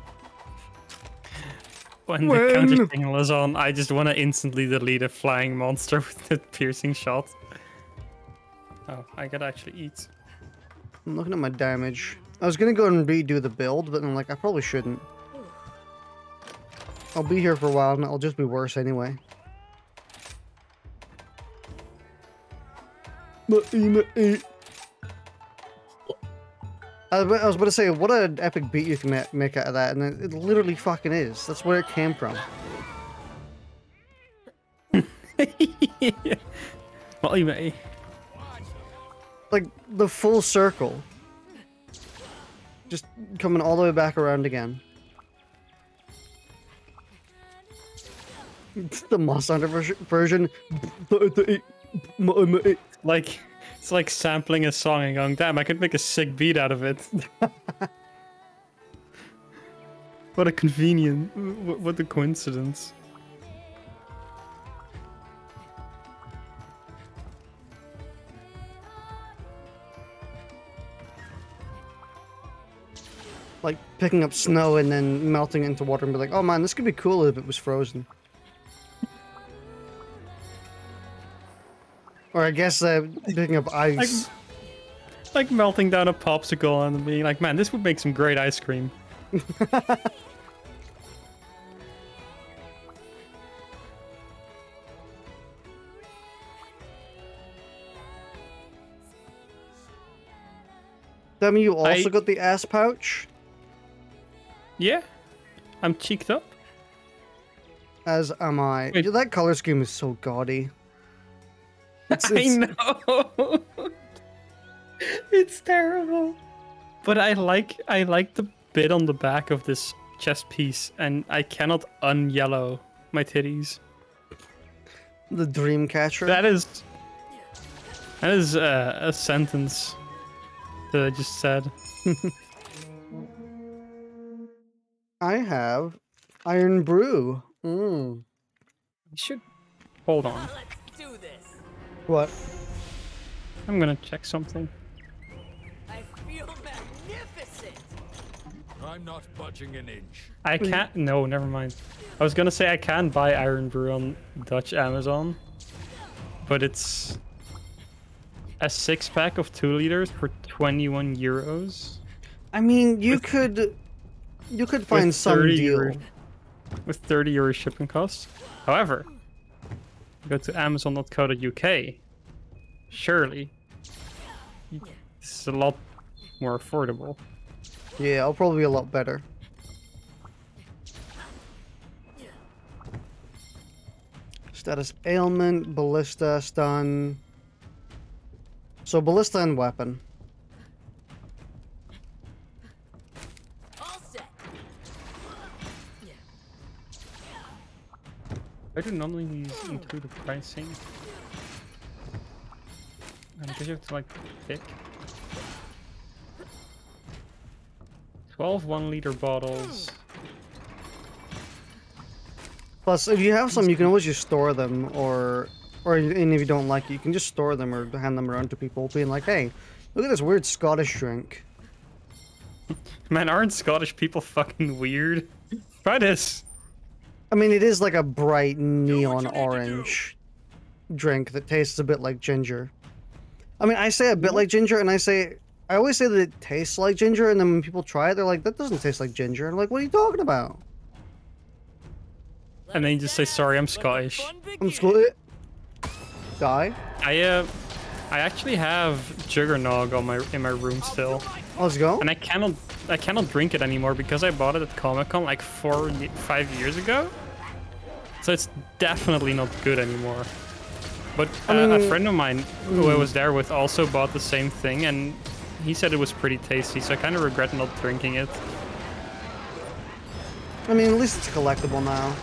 when the When- counter signal is on, I just want to instantly delete a flying monster with a piercing shot. Oh, I gotta actually eat. I'm looking at my damage. I was gonna go and redo the build, but I'm like, I probably shouldn't. I'll be here for a while, and it'll just be worse anyway. But I was, I was about to say, what an epic beat you can make out of that, and it, it literally fucking is. That's where it came from. well, you may. Like, the full circle. Just coming all the way back around again. the Moss Hunter version. Like it's like sampling a song and going, damn, I could make a sick beat out of it. what a convenient, what a coincidence. like picking up snow and then melting it into water and be like, oh man, this could be cool if it was frozen. Or I guess uh, picking up ice. Like melting down a popsicle and being like, man, this would make some great ice cream. Demi, you also I- got the ass pouch, Yeah, I'm cheeked up. as am I. Wait. That color scheme is so gaudy. It's, I know. it's terrible. But I like I like the bit on the back of this chest piece, and I cannot un-yellow my titties. the dream catcher. That is that is uh, a sentence that I just said. I have Irn-Bru. Mm. You should hold on. Let's do this. What? I'm gonna check something. I feel magnificent. I'm not budging an inch. I can't. No, never mind. I was gonna say I can buy Irn-Bru on Dutch Amazon, but it's a six pack of two liters for 21 euros I mean, you could, you could find some deal. euros. with 30 euro shipping costs. However, go to Amazon.co.uk. Surely, It's a lot more affordable. Yeah, it'll probably be a lot better. Status ailment, ballista, stun. So ballista and weapon. All set. I do normally these include the pricing. And because you have to like pick. 12 one liter bottles. Plus, if you have some, you can always just store them, or, or and if you don't like it, you can just store them or hand them around to people, being like, "Hey, look at this weird Scottish drink." Man, aren't Scottish people fucking weird? Try this. I mean, it is like a bright neon orange drink that tastes a bit like ginger. I mean, I say a bit like ginger, and I say I always say that it tastes like ginger, and then when people try it, they're like, "That doesn't taste like ginger." And I'm like, "What are you talking about?" And then you just say, sorry, I'm Scottish. I'm Scottish. Die. I uh, I actually have Juggernog on my in my room still, Let's go. and I cannot I cannot drink it anymore because I bought it at Comic Con like four five years ago. So it's definitely not good anymore. But uh, I a mean- friend of mine who I was there with also bought the same thing, and he said it was pretty tasty. So I kind of regret not drinking it. I mean, at least it's collectible now.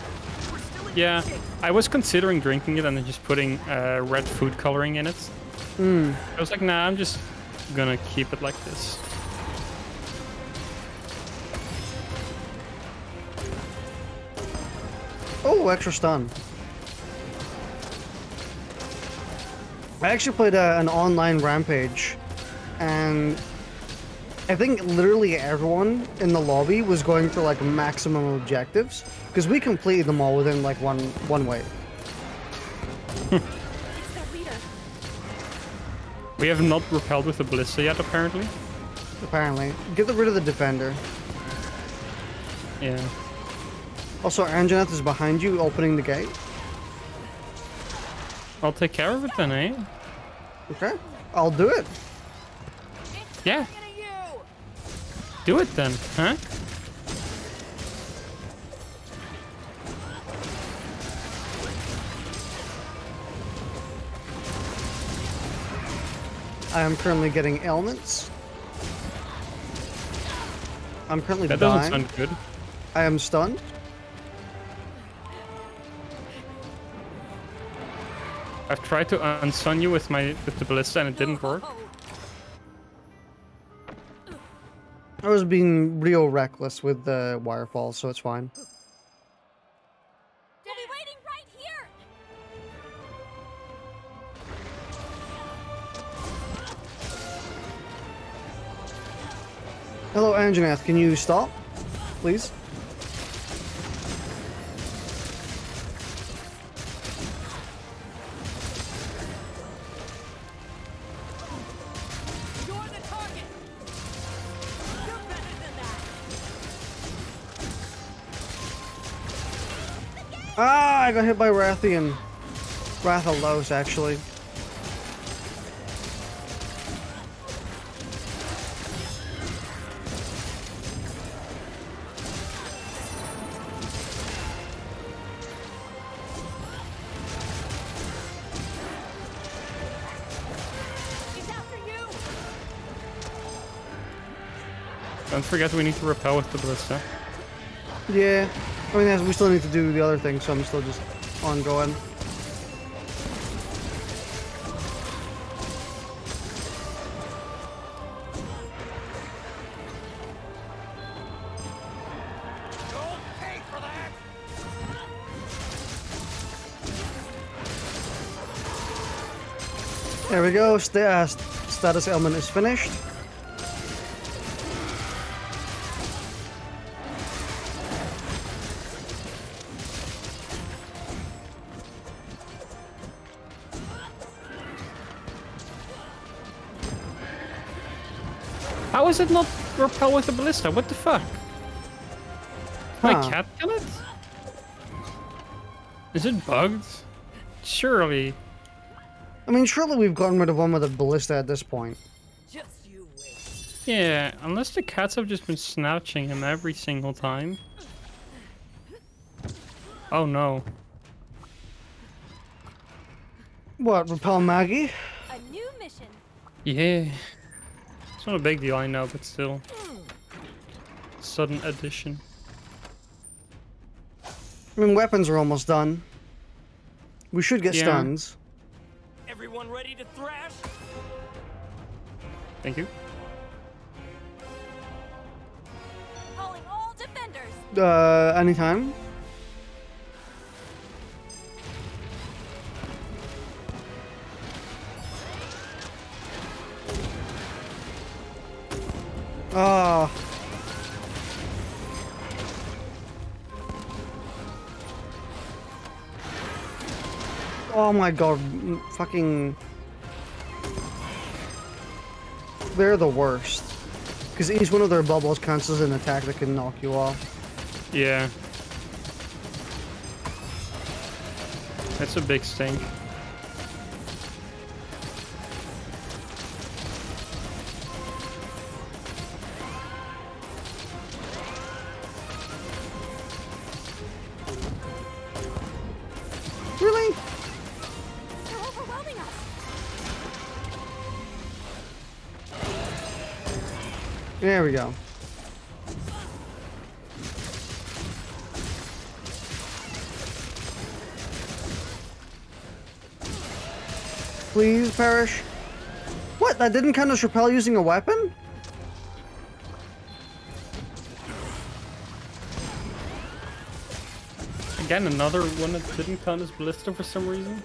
Yeah, I was considering drinking it and then just putting uh, red food coloring in it. Hmm. I was like, nah, I'm just gonna keep it like this. Oh, extra stun. I actually played uh, an online rampage, and I think literally everyone in the lobby was going for like maximum objectives because we completed them all within like one one wave. We have not repelled with the ballista yet, apparently. Apparently, get rid of the defender. Yeah. Also, Anjanath is behind you, opening the gate. I'll take care of it then, eh? Okay, I'll do it. Yeah, Look at you. do it then, huh? I am currently getting ailments. I'm currently That dying. doesn't sound good. I am stunned. I've tried to unsun you with my with the ballista and it didn't work. I was being real reckless with the wirefall, so it's fine. We'll be waiting right here. Hello, Anjanath. Can you stop, please? Ah, I got hit by Rathian. Rathalos, actually. He's after you. Don't forget we need to repel with the ballista. Yeah. I mean, we still need to do the other thing, so I'm still just ongoing. There we go, St uh, status element is finished. How is it not repel with the ballista? What the fuck? My cat kill it? Is it bugged? Surely. I mean, surely we've gotten rid of one with a ballista at this point. Just you wait. Yeah, unless the cats have just been snatching him every single time. Oh no. What, repel Maggie? A new mission. Yeah. It's not a big deal, I know, but still. Sudden addition. I mean, weapons are almost done. We should get Yeah. stuns. Everyone ready to thrash? Thank you. Calling all defenders. Uh, anytime. Ah. Oh my god, fucking... They're the worst. Because each one of their bubbles as an attack that can knock you off. Yeah. That's a big stink. Go. Please perish. What? That didn't count as repel using a weapon? Again, another one that didn't count as ballista for some reason.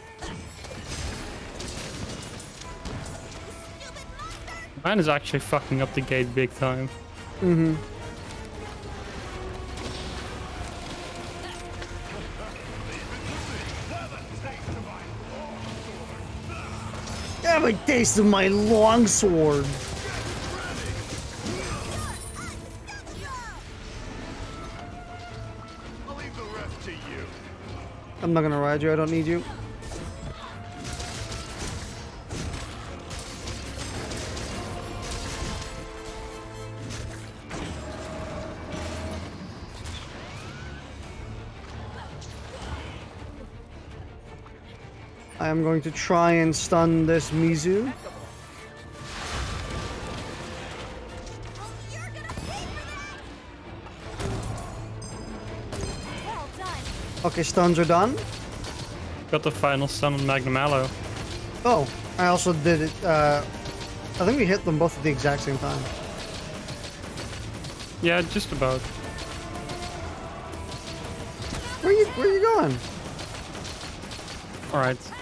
Mine is actually fucking up the gate big time. Mm-hmm. Have a taste of my longsword. I'm not gonna ride you, I don't need you. I am going to try and stun this Mizu. Okay, stuns are done. Got the final stun on Magnamalo. Oh, I also did it. Uh, I think we hit them both at the exact same time. Yeah, just about. Where you Where you going? Alright.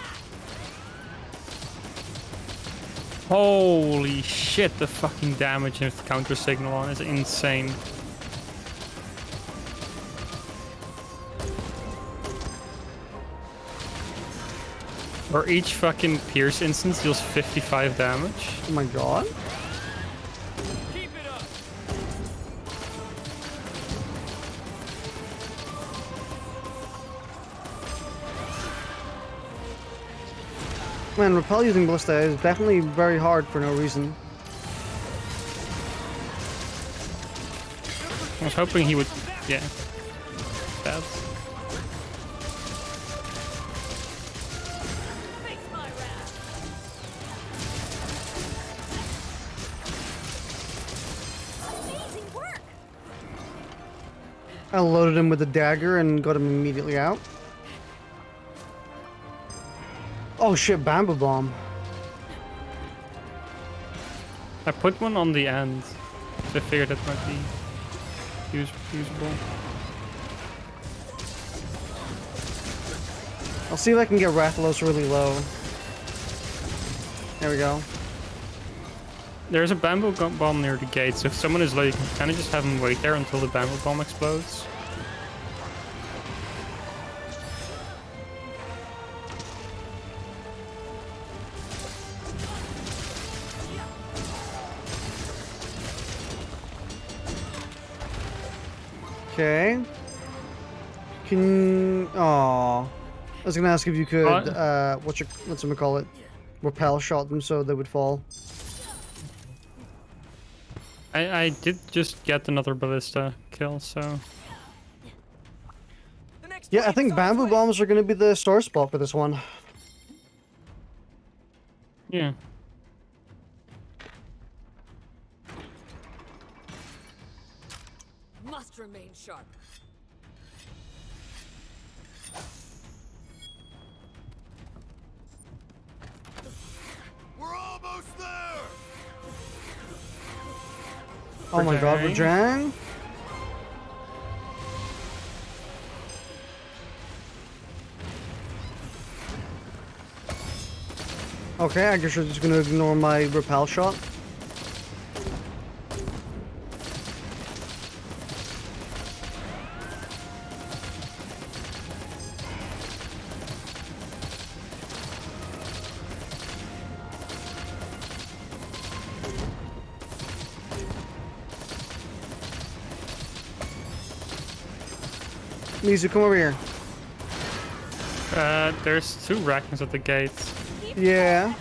Holy shit, the fucking damage with counter signal on is insane. Or each fucking Pierce instance deals 55 damage. Oh my god. Man, repel using ballista is definitely very hard for no reason. I was hoping he would. Yeah. That's. Face my wrath. Amazing work. I loaded him with a dagger and got him immediately out. Oh shit, Bamboo Bomb. I put one on the end. I figured that might be use, usable. I'll see if I can get Rathalos really low. There we go. There's a bamboo bomb near the gate, so if someone is low, you can kind of just have them wait there until the bamboo bomb explodes. Okay. Can oh, I was gonna ask if you could What? uh, what's your what's it call it? Repel shot them so they would fall. I, I did just get another ballista kill, so Yeah, I think is on its bamboo bombs are gonna be the star spot for this one. yeah. Sharp. We're almost there! Oh my god, Rajang? Rajang? Okay, I guess you're just gonna ignore my repel shot. Mizu, come over here. Uh, there's two Rachnas at the gate. Keep Yeah.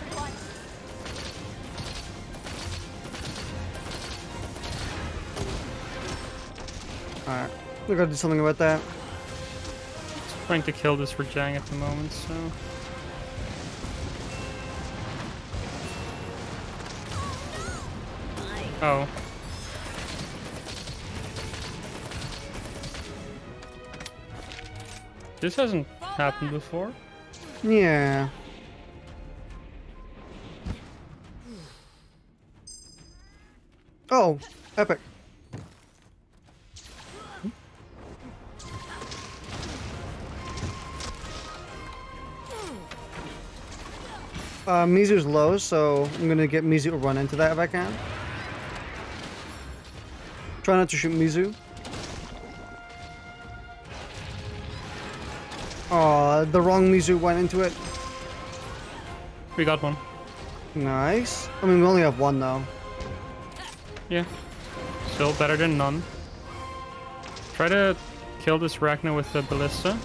Alright, we gotta do something about that. Trying to kill this Rajang at the moment, so. Oh. This hasn't happened before. Yeah. Oh, epic. Uh, Mizu's low, so I'm gonna get Mizu to run into that if I can. Try not to shoot Mizu. Aw, the wrong Mizu went into it. We got one. Nice. I mean, we only have one though. Yeah. Still better than none. Try to kill this Rachna with the ballista.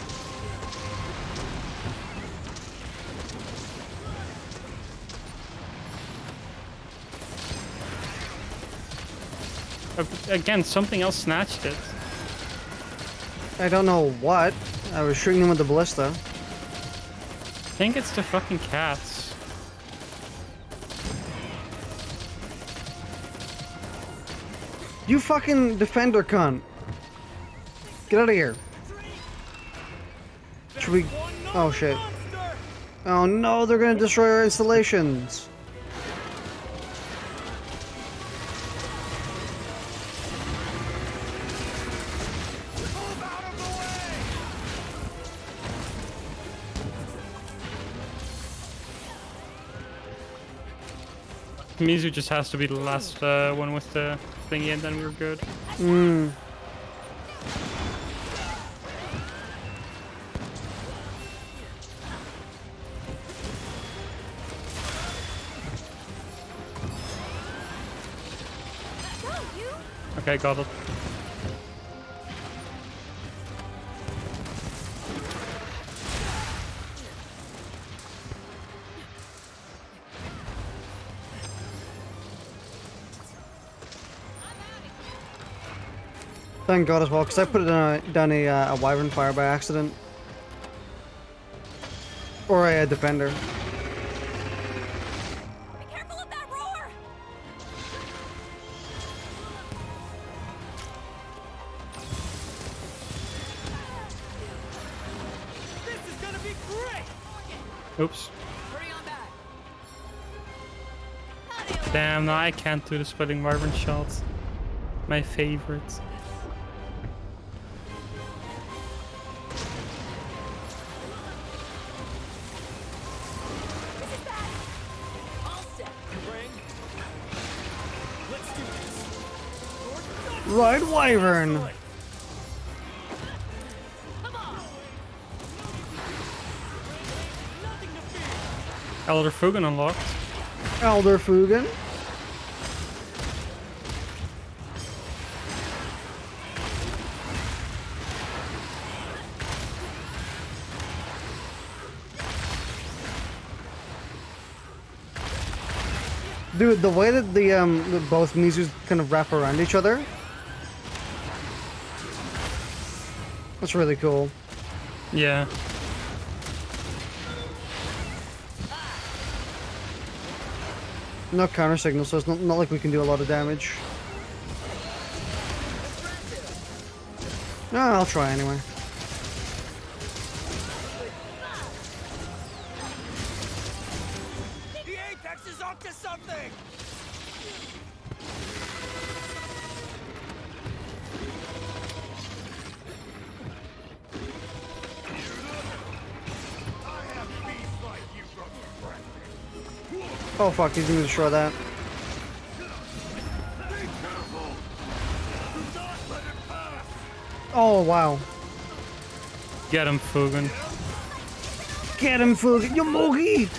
Again, something else snatched it. I don't know what. I was shooting him with the ballista. I think it's the fucking cats. You fucking defender cunt. Get out of here. Should we... Oh shit. Oh no, they're gonna destroy our installations. Mizu just has to be the last uh, one with the thingy and then we're good. Go! Okay, got it. Thank God as well, because I put it down a, down a, uh, a wyvern fire by accident. Or a, uh defender. Be careful of that roar! This is gonna be great! Oops. Pretty on that. How do you like Damn, no, I can't do the splitting wyvern shots. My favorite. Right, Wyvern. Elder Fugen unlocked. Elder Fugen. Dude, the way that the um both Mizus kind of wrap around each other. That's really cool. Yeah. No counter signal, so it's not, not like we can do a lot of damage. No, I'll try anyway. Fuck, he's gonna destroy that. Be careful! Do not let it pass! Oh wow. Get him, Fugen. Get him, Fugen. Yomogi!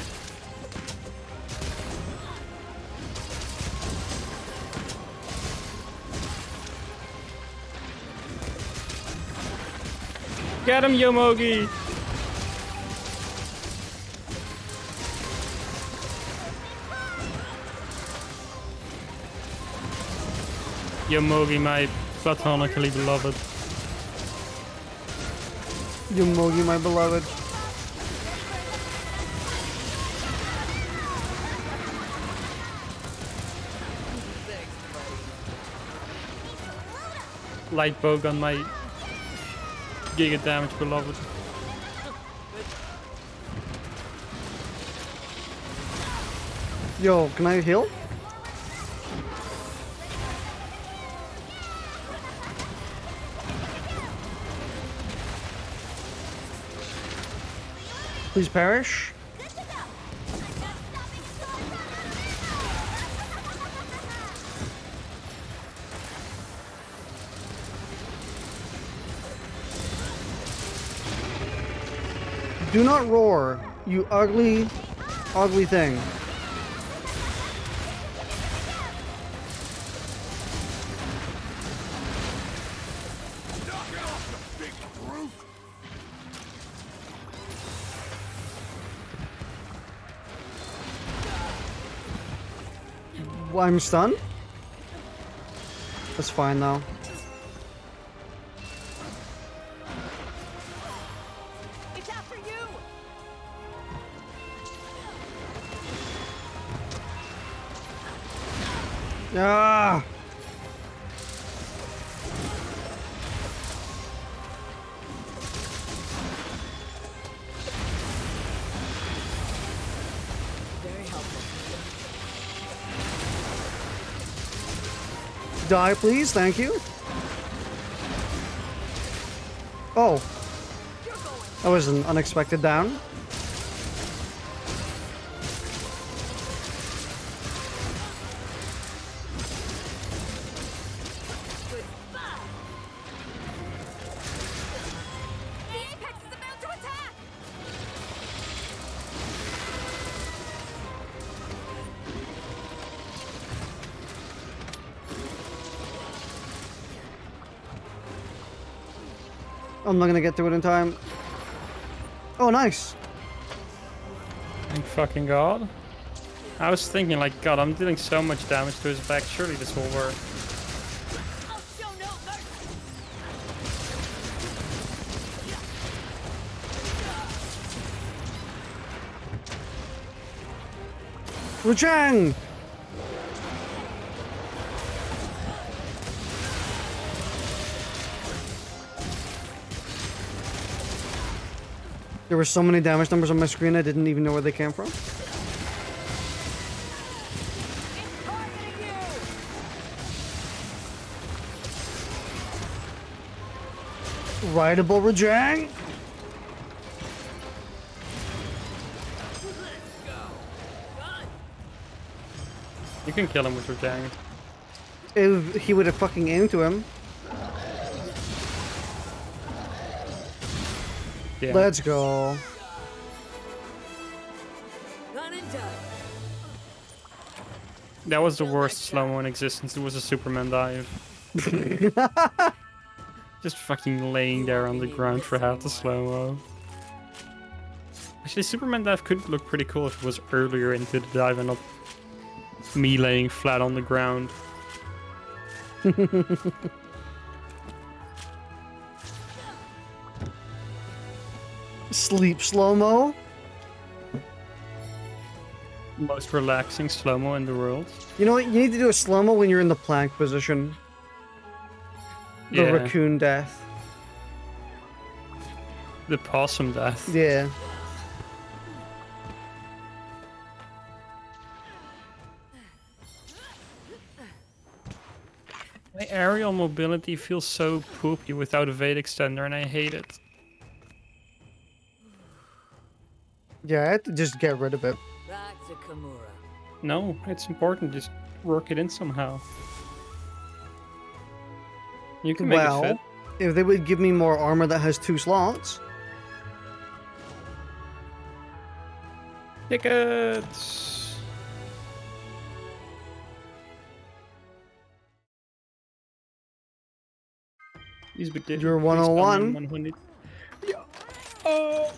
Get him, Yomogi! Yomogi, my platonically beloved. Yomogi, my beloved. Light bowgun, my giga damage beloved. Yo, can I heal? Please perish. Do not roar, you ugly, ugly thing. I'm stunned. That's fine though. Die, please. Thank you. Oh. That was an unexpected down. Not gonna get to it in time. Oh, nice. Thank fucking god. I was thinking like, god, I'm dealing so much damage to his back, surely this will work. I'll There were so many damage numbers on my screen I didn't even know where they came from. Rideable Rajang! You can kill him with Rajang. If he would have fucking aimed to him. Let's go. Done and done. That was the worst slow-mo in existence. It was a Superman dive. Just fucking laying there on the ground for half the slow-mo. Actually, Superman dive could look pretty cool if it was earlier into the dive and not me laying flat on the ground. Sleep slow mo. Most relaxing slow-mo in the world. You know what? You need to do a slow mo when you're in the plank position. The Yeah. raccoon death. The possum death. Yeah. My aerial mobility feels so poopy without a Vade extender and I hate it. Yeah, I had to just get rid of it. Back to Kimura. No, it's important. Just work it in somehow. You can make it Well, fit. if they would give me more armor that has two slots. Tickets. These would do- You're please tell me 101. 100. Yeah. Oh.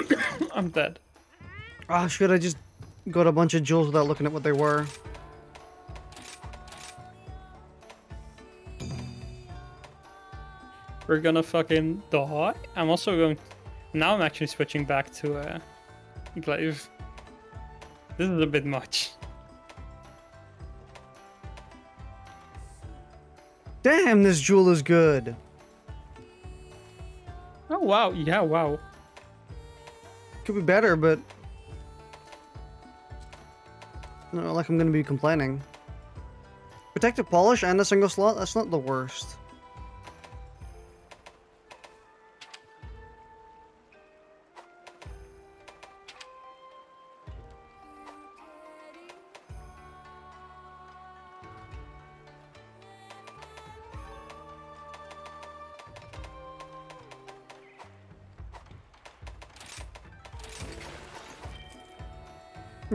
I'm dead. Ah, should I just got a bunch of jewels without looking at what they were? We're gonna fucking die. I'm also going. Now I'm actually switching back to uh, glaive. This is a bit much. Damn, this jewel is good. Oh wow! Yeah, wow. Could be better, but not like I'm gonna be complaining. Protective polish and a single slot. That's not the worst.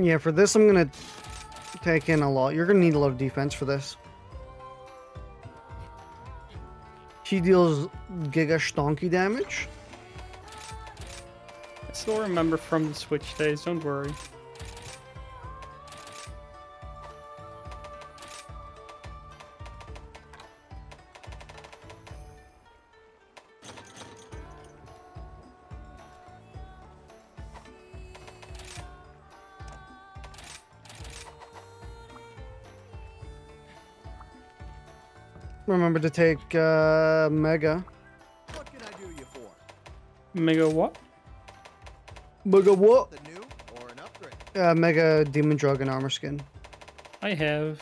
Yeah, for this I'm gonna take in a lot. You're gonna need a lot of defense for this. She deals giga stonky damage. I still remember from the Switch days. Don't worry. Remember to take uh, Mega. What can I do you for? Mega what? Mega what? The new or an upgrade? Uh, Mega Demondrug armor skin. I have.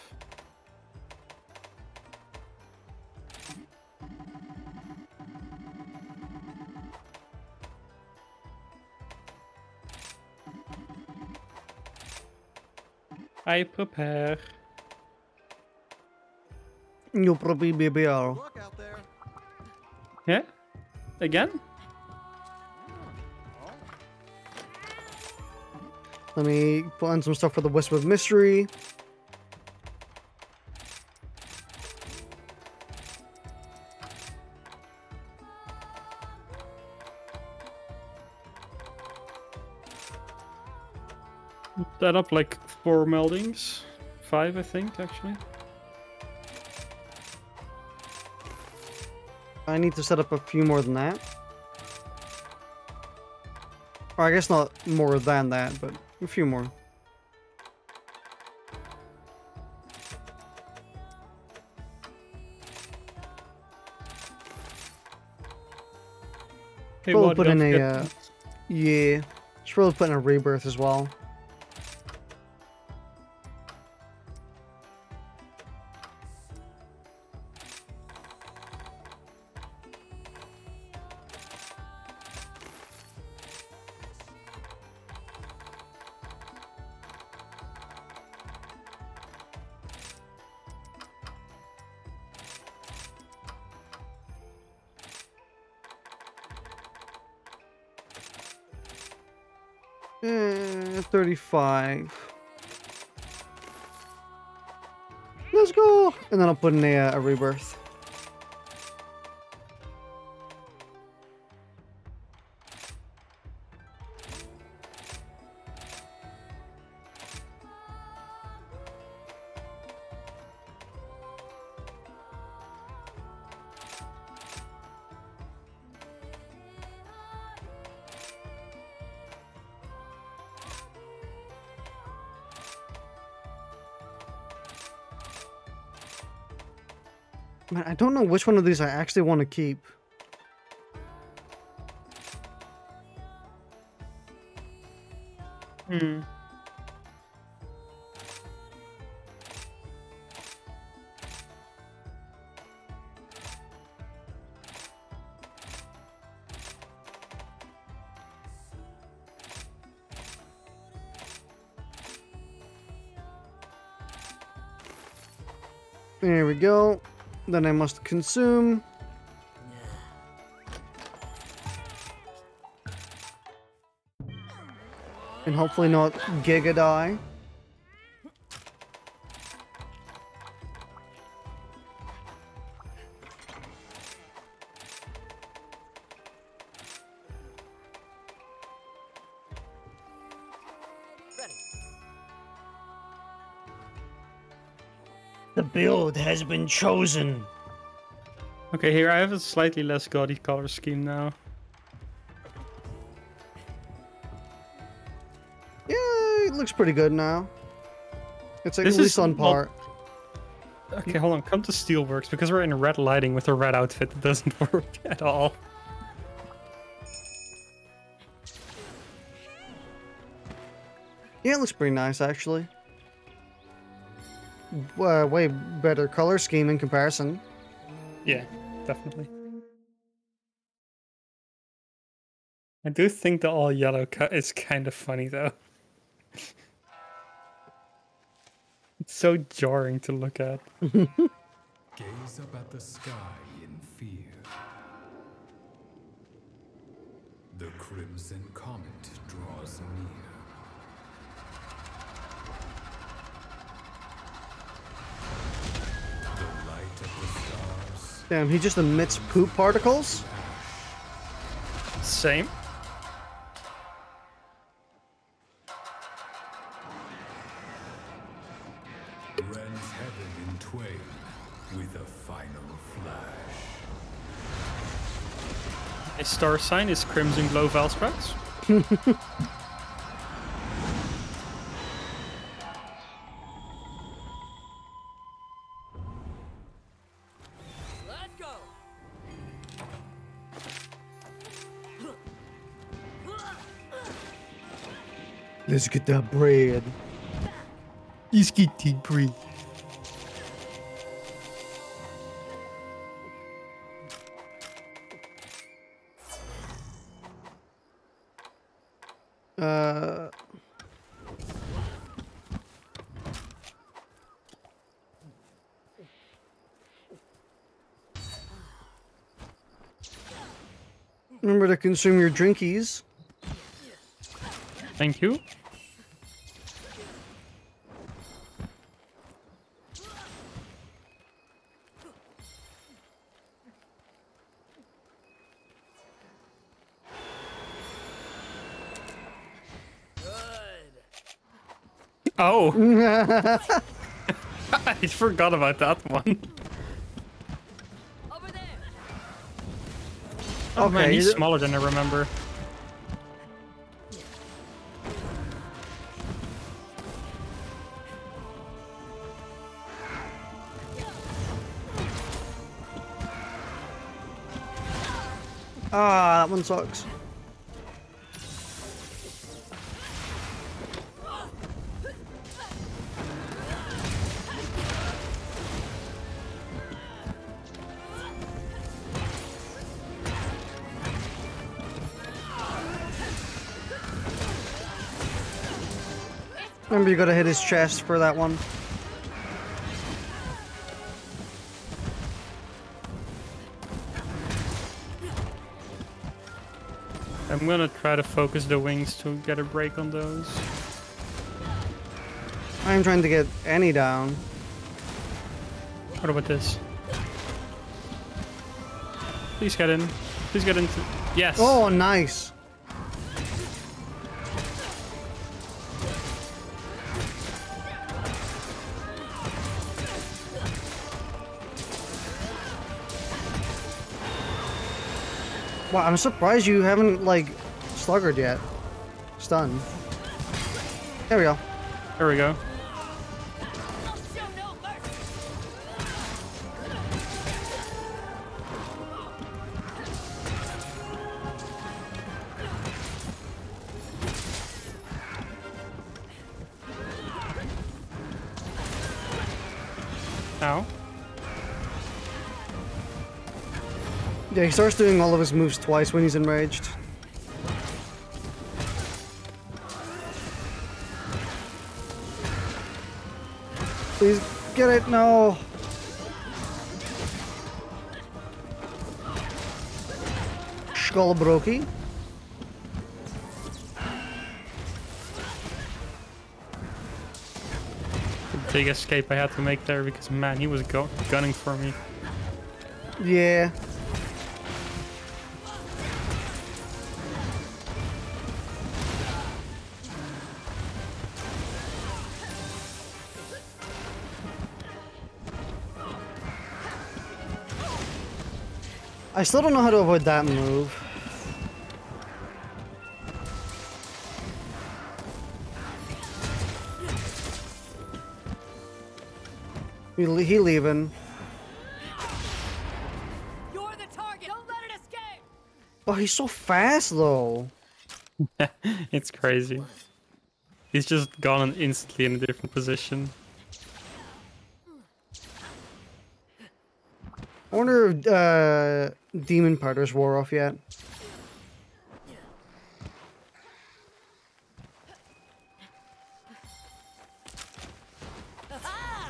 I prepare. You'll probably be able. Luck out there. Yeah? Again? Let me put on some stuff for the Wisp of Mystery. That up like four meldings. Five, I think, actually. I need to set up a few more than that. Or I guess not more than that, but a few more. Hey, Probably put in a, uh, Yeah. Should probably put in a rebirth as well. 35. Let's go! And then I'll put in a, uh, a rebirth. Know which one of these I actually want to keep. Then I must consume. And hopefully not Giga die. The build has been chosen. Okay, here I have a slightly less gaudy color scheme now. Yeah, it looks pretty good now. It's like This at least is on not- par. Okay, hold on. Come to Steelworks because we're in red lighting with a red outfit that doesn't work at all. Yeah, it looks pretty nice actually. Uh, way better color scheme in comparison. Yeah, definitely. I do think the all yellow cut is kind of funny though. it's so jarring to look at. Gaze up at the sky in fear. The crimson comet draws near. Damn, he just emits poop particles? Same. rends heaven in twain with a final flash. A star sign is Crimson Glow Valstrax. Let's get that bread. Let's get the breed. Uh. Remember to consume your drinkies. Thank you. Oh, I forgot about that one. Over there. Oh man, he's smaller than I remember. Ah, that one sucks. Remember, you gotta hit his chest for that one. I'm gonna try to focus the wings to get a break on those. I'm trying to get Annie down. What about this? Please get in. Please get into. Yes. Oh, nice. I'm surprised you haven't, like, sluggered yet. Stunned. There we go. There we go. Yeah, he starts doing all of his moves twice when he's enraged. Please get it. No. Skullbroki. Big escape I had to make there because man, he was go gunning for me. Yeah. I still don't know how to avoid that move. He, he leaving. You're the target. Don't let it escape. Oh, he's so fast though. it's crazy. He's just gone instantly in a different position. I wonder if uh, Demon Powders wore off yet.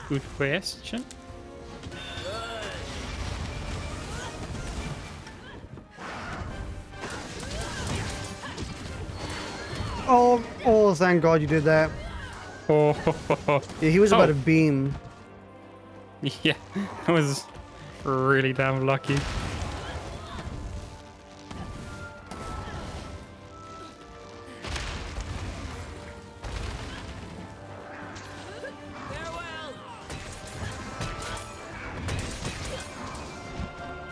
Good question. Oh, oh, thank God you did that. Oh, Yeah, he was about Oh. to beam. yeah, I was really damn lucky.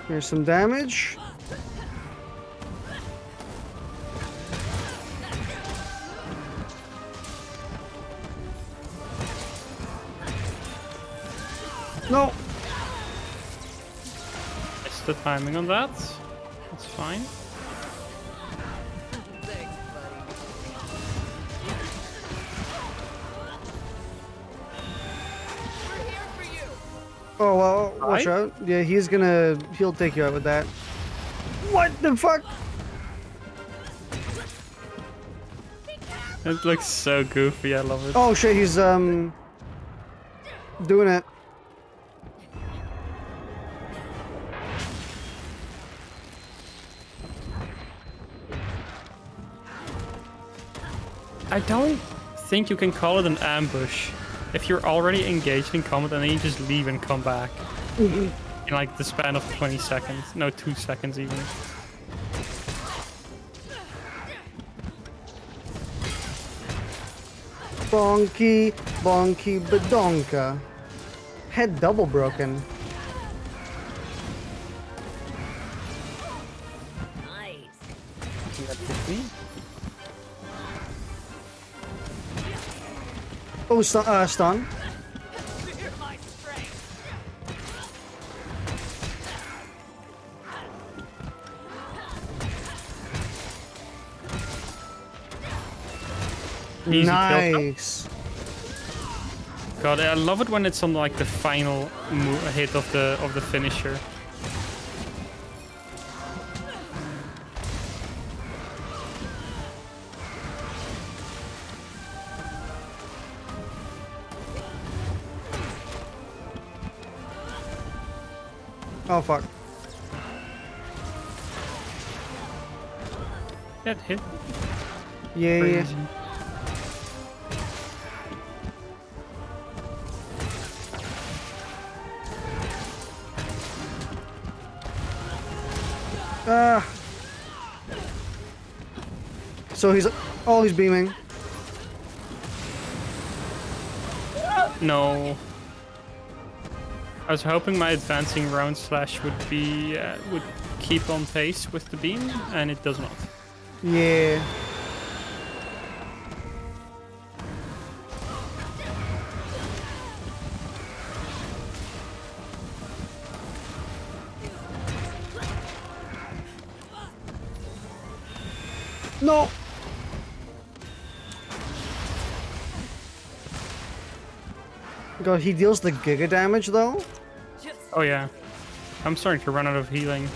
Here's some damage. The timing on that. That's fine. Thanks, buddy. We're here for you. Oh, well, watch Right? out. Yeah, he's gonna, he'll take you out with that. What the fuck? It looks so goofy. I love it. Oh shit, he's, um, doing it. I don't think you can call it an ambush if you're already engaged in combat and then you just leave and come back mm-hmm. in like the span of 20 seconds. No, two seconds even. Bonky, bonky, badonka. Head double broken. Oh, stu uh, stun. Fear my strength. Easy nice. God, I love it when it's on like the final hit of the of the finisher. Get hit. Yeah, yeah. Crazy. Ah. So he's oh he's beaming. No. I was hoping my advancing round slash would be uh, would keep on pace with the beam, and it does not. Yeah. No. God, he deals the giga damage though. Oh yeah. I'm starting to run out of healing.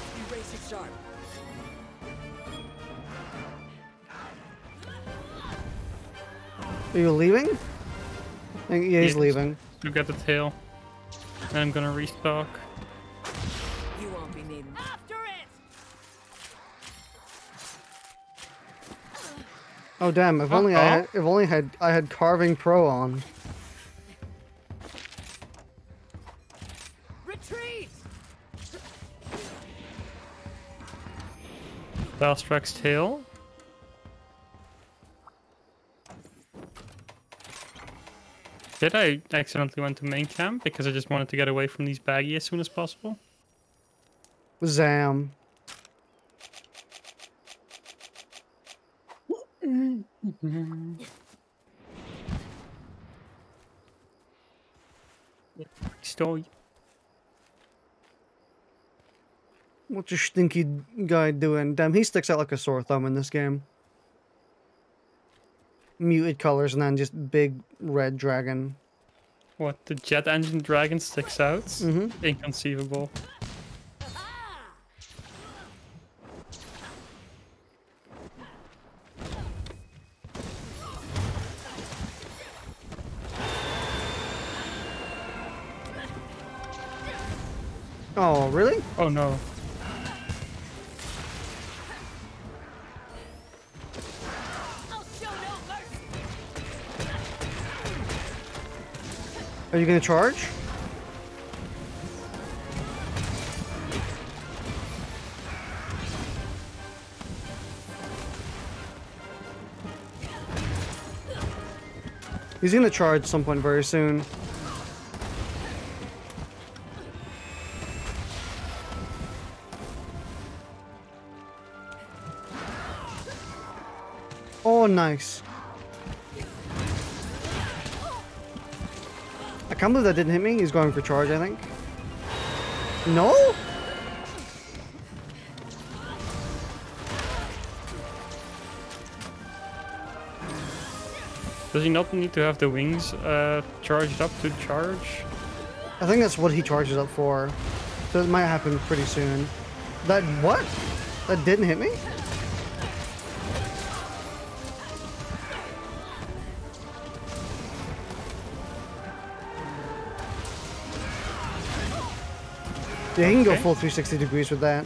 Are you leaving? I think- Yeah, he's Yes. leaving. To got the tail. And I'm gonna restock. You won't be needing. After it! Oh damn! If only I Uh-oh. had, if only had I had carving pro on. Retreat! Valstrax tail. Did I accidentally went to main camp because I just wanted to get away from these baggy as soon as possible? Zam. Story. What's your stinky guy doing? Damn, he sticks out like a sore thumb in this game. Muted colors and then just big red dragon. What, the jet engine dragon sticks out? Mm-hmm. Inconceivable. Oh, really? Oh no. Are you gonna charge? He's gonna charge some point very soon. Oh, nice. Can't believe that didn't hit me. He's going for charge, I think. No? Does he not need to have the wings uh, charged up to charge? I think that's what he charges up for. So it might happen pretty soon. That what? That didn't hit me? Yeah, he can go full 360 degrees with that.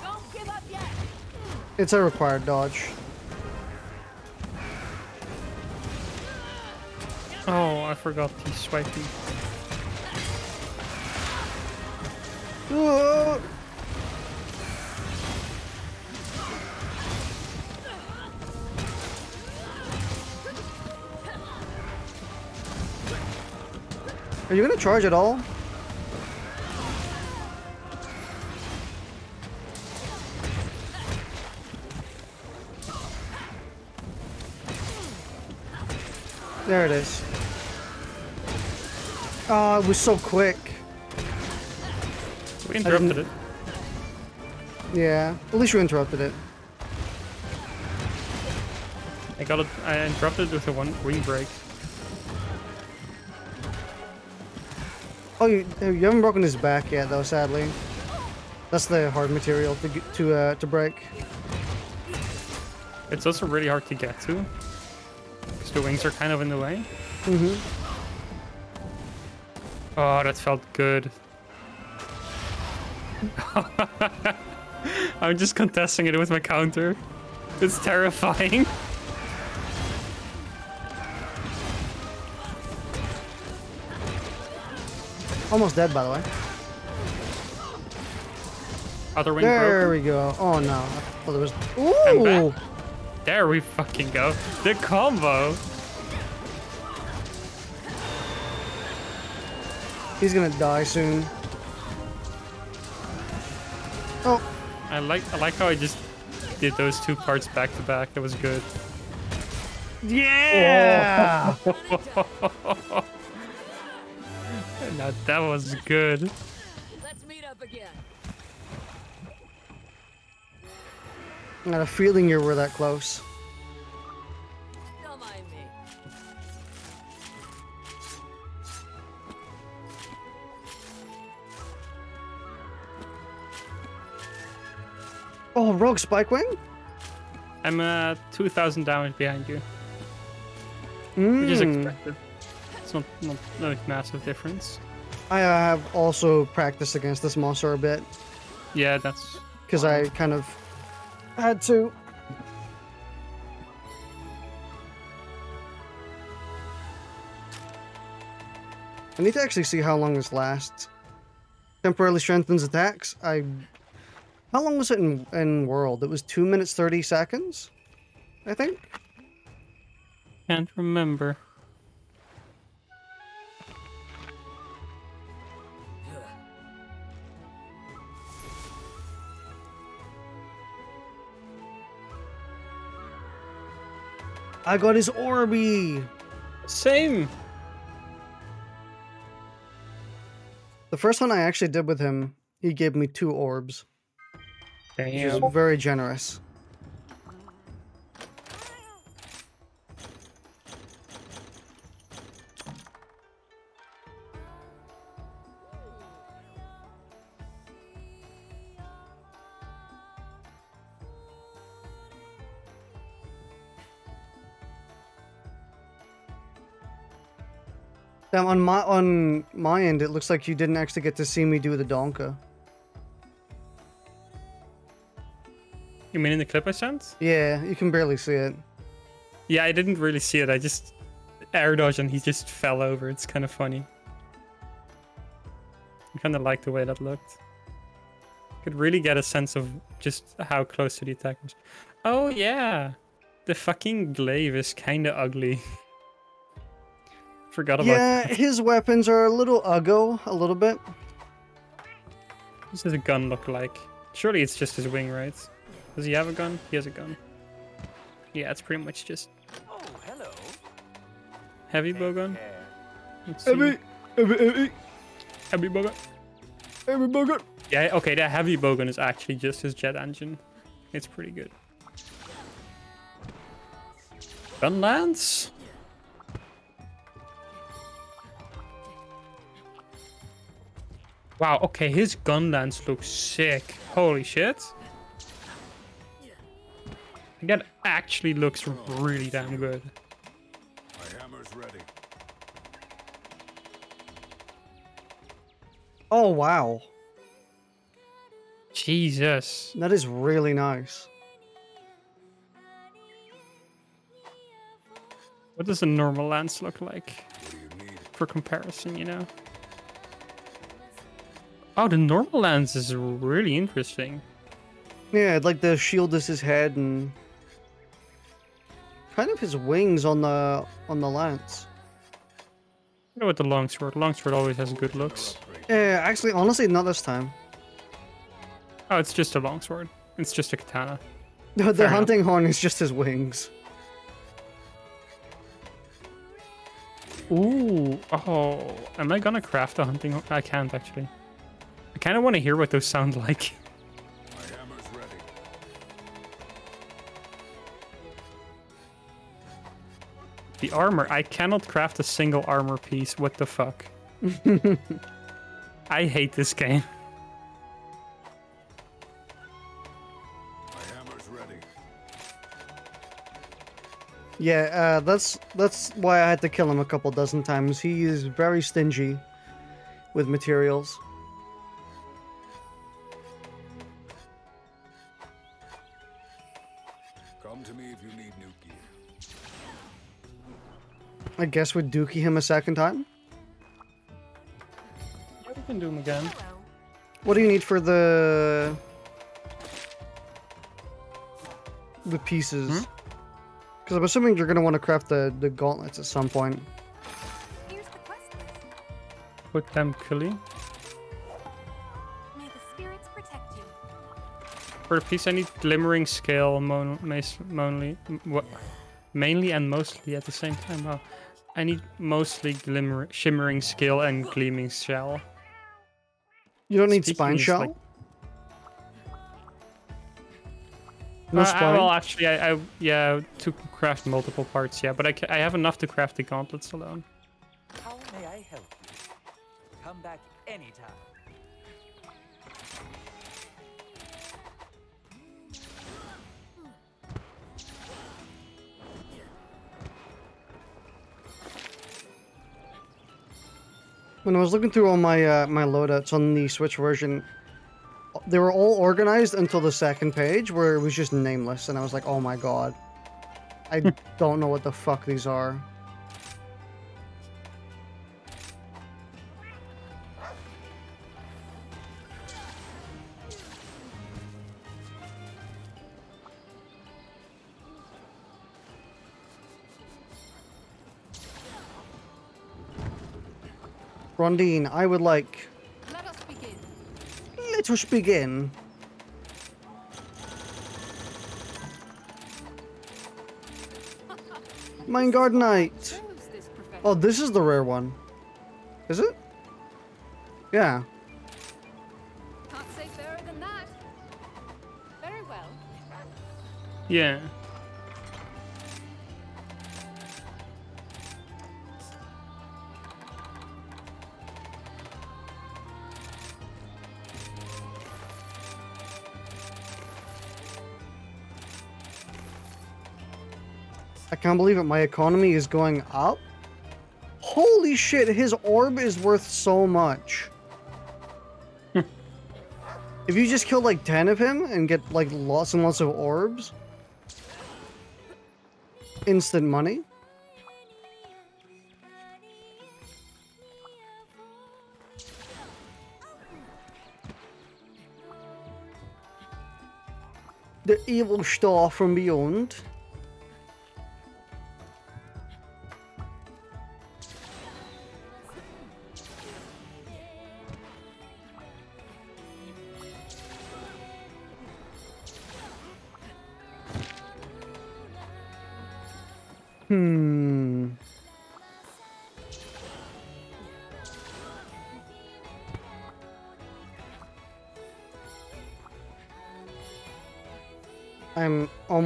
Don't give up yet! It's a required dodge. Oh, I forgot the. Uh, Are you gonna charge at all? There it is. Oh, it was so quick. We interrupted it. Yeah, at least you interrupted it. I got it. I interrupted it with a one wing break. Oh, you, you haven't broken his back yet, though. Sadly, that's the hard material to get- to uh, to break. It's also really hard to get to the wings are kind of in the way. Mm-hmm. Oh, that felt good. I'm just contesting it with my counter. It's terrifying. Almost dead, by the way. Other wing There broken. we go. Oh no. Thought there was. Ooh! Back. There we fucking go. The combo. He's gonna die soon. Oh, I like I like how I just did those two parts back to back. That was good. yeah! Now that was good. Let's meet up again. I had a feeling you were that close. Don't mind me. Oh, Rogue Spike Wing? I'm uh 2,000 damage behind you, which is Mm. expected. It's not not no massive difference. I uh, have also practiced against this monster a bit Yeah, that's because I kind of had to. I need to actually see how long this lasts. Temporarily strengthens attacks. I. How long was it in in world? It was two minutes thirty seconds. I think. can't remember. I got his Orby. Same. The first one I actually did with him, he gave me two orbs, which is Damn. very generous. Damn, on my on my end, it looks like you didn't actually get to see me do the donka. You mean in the clip I sent? Yeah, you can barely see it. Yeah, I didn't really see it. I just air dodge and he just fell over. It's kind of funny. I kind of like the way that looked. Could really get a sense of just how close to the attack was. Oh yeah, the fucking glaive is kind of ugly. Forgot about Yeah, that. his weapons are a little uggo, a little bit. What does a gun look like? Surely it's just his wing, right? Does he have a gun? He has a gun. Yeah, it's pretty much just Oh, hello. heavy Take bowgun. care. Let's see. Heavy, heavy, heavy, heavy bowgun. heavy bugger. Yeah, okay, that heavy bowgun is actually just his jet engine. It's pretty good. Gun lance? Wow, okay, his gun lance looks sick. Holy shit. That actually looks really damn good. My hammer's ready. Oh wow, Jesus. that is really nice. What does a normal lance look like? What do you need? for comparison, you know. Oh, the normal lance is really interesting. Yeah, like the shield is his head and kind of his wings on the on the lance. You know, with the longsword, longsword always has good looks. Yeah, actually, honestly, not this time. Oh, it's just a longsword. It's just a katana. The, the Fair enough. hunting horn is just his wings. Ooh, oh, am I gonna craft a hunting? horn? I can't actually. I kind of want to hear what those sound like. The armor, I cannot craft a single armor piece. What the fuck? I hate this game. Yeah, uh, that's that's why I had to kill him a couple dozen times. He is very stingy with materials. I guess we'd dookie him a second time. Yeah, we can do them again. Hello. What do you need for the the pieces? Hmm? Because I'm assuming you're gonna want to craft the the gauntlets at some point. Here's the quest. Put them Kuli. May the spirits protect you. For the piece, I need glimmering scale, mon- mas- mainly, mainly and mostly at the same time. Wow. I need mostly glimmer, shimmering scale and gleaming shell. You don't need Speaking spine shell. like- no Uh, I- spine. well, actually, I, I yeah to craft multiple parts. Yeah, but I, I have enough to craft the gauntlets alone. How may I help you? Come back anytime. When I was looking through all my uh, my loadouts on the Switch version, they were all organized until the second page where it was just nameless, and I was like, oh my god, I don't know what the fuck these are. Rondine, I would like. Let us begin. Let us begin. Mine Guard Knight. Who's this professor? Oh, this is the rare one. Is it? Yeah. Can't say fairer than that. Very well. Yeah. I can't believe it. My economy is going up. Holy shit, his orb is worth so much. if you just kill like 10 of him and get like lots and lots of orbs, instant money. The evil star from beyond.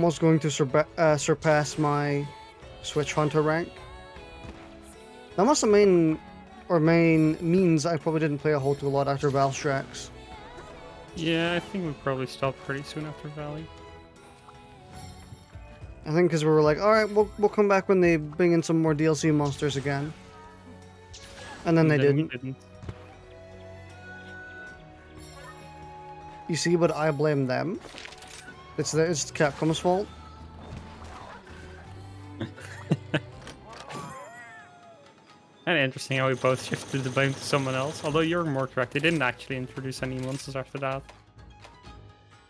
Almost going to surpa- uh, surpass my Switch Hunter rank. That must have mean, or main means I probably didn't play a whole too a lot after Valstrax. Yeah, I think we probably stopped pretty soon after Valley. I think because we were like, all right, we'll we'll come back when they bring in some more DLC monsters again. And then they Then didn't. didn't. You see, but I blame them. It's the, it's Capcom's fault. And interesting how we both shifted the blame to someone else. Although you're more correct, they didn't actually introduce any monsters after that.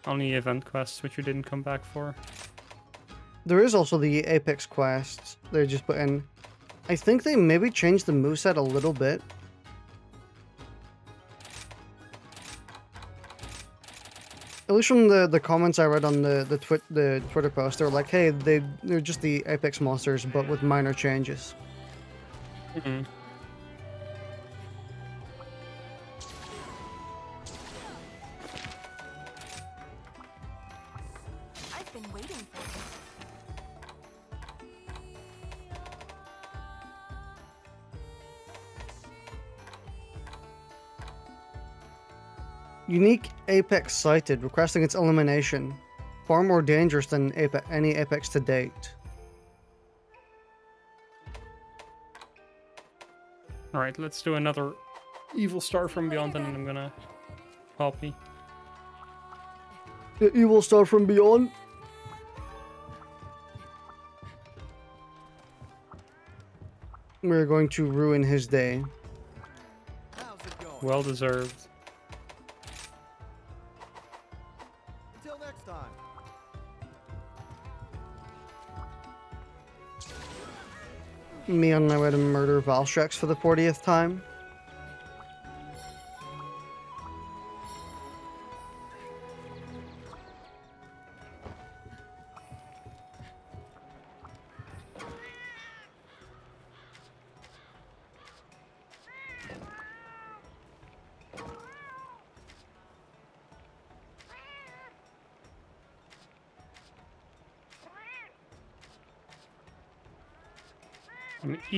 Only event quests, which we didn't come back for. There is also the Apex quests. They just put in. I think they maybe changed the moveset a little bit. At least from the, the comments I read on the the, twit, the Twitter post, they're like, "Hey, they they're just the Apex monsters, but with minor changes." Mhm. I've been waiting for this. Unique Apex sighted, requesting its elimination. Far more dangerous than Ape any Apex to date. Alright, let's do another Evil Star from Beyond and I'm gonna help me. The Evil Star from Beyond? We're going to ruin his day. Well deserved. Me on my way to murder Valstrax for the 40th time.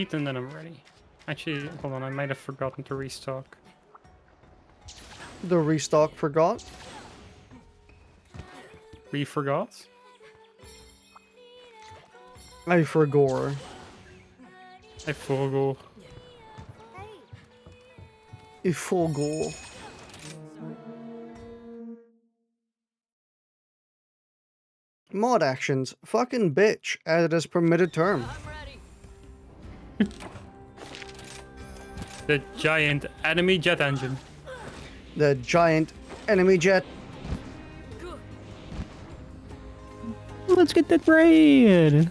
Eating and I'm ready. Actually, hold on, I might have forgotten to restock. The restock forgot. We forgot? I forgore. I forgo. I forgore. Mod actions. Fucking bitch. Added as permitted term. I'm ready. The giant enemy jet engine. The giant enemy jet. Let's get that raid.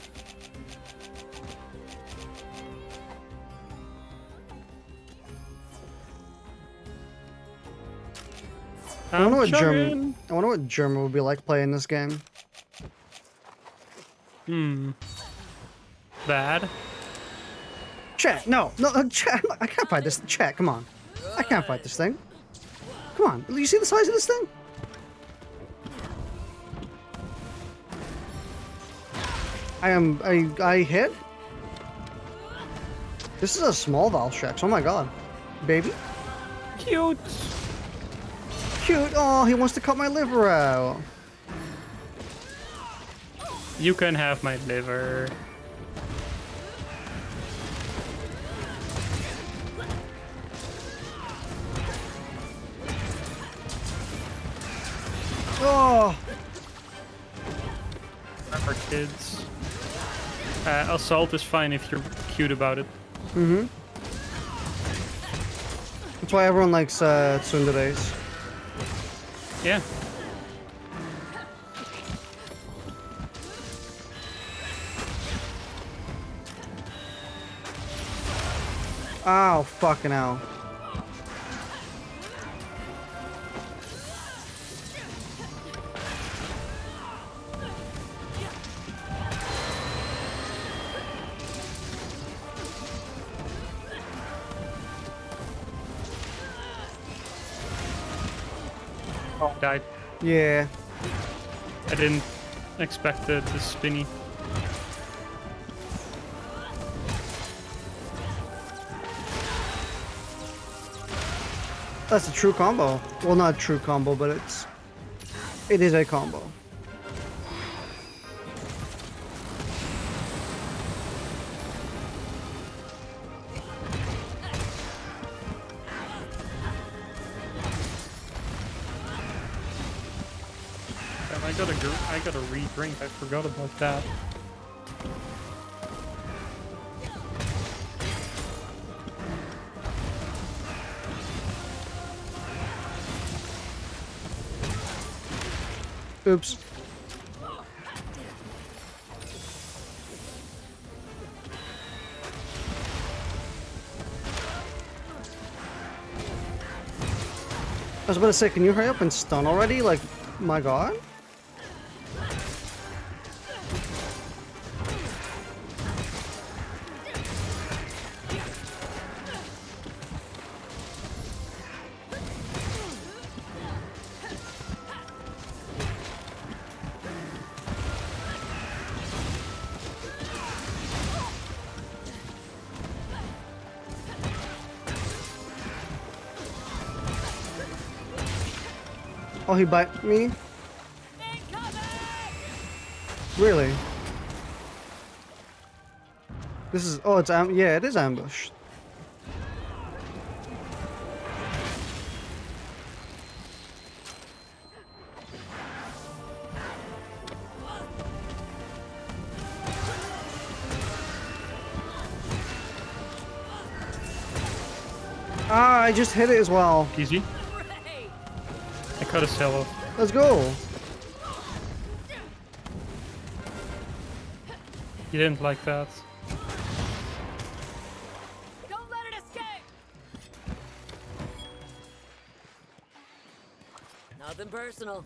I wonder what I'm German. chugging. I wonder what German would be like playing this game. Hmm. Bad. Chat, no, no, uh, chat. I can't fight this. Chat, come on. I can't fight this thing. Come on. You see the size of this thing? I am. I. I hit. This is a small Valstrax. Oh my god, baby, Cute. cute. Oh, he wants to cut my liver out. You can have my liver. Oh, Remember, kids. Uh, assault is fine if you're cute about it. mm-hmm. That's why everyone likes uh, tsunderes. Yeah. Ow, fucking hell. Yeah. I didn't expect the, the spinny. That's a true combo. Well, not a true combo, but it's it is a combo. Re-drink. I forgot about that. Oops. I was about to say, can you hurry up and stun already? Like, my god. He bite me? Really? This is, oh, it's, yeah, it is ambush. Ah, I just hit it as well. Easy. Hooray! I cut his tail off. Let's go. He didn't like that. Don't let it escape! Nothing personal.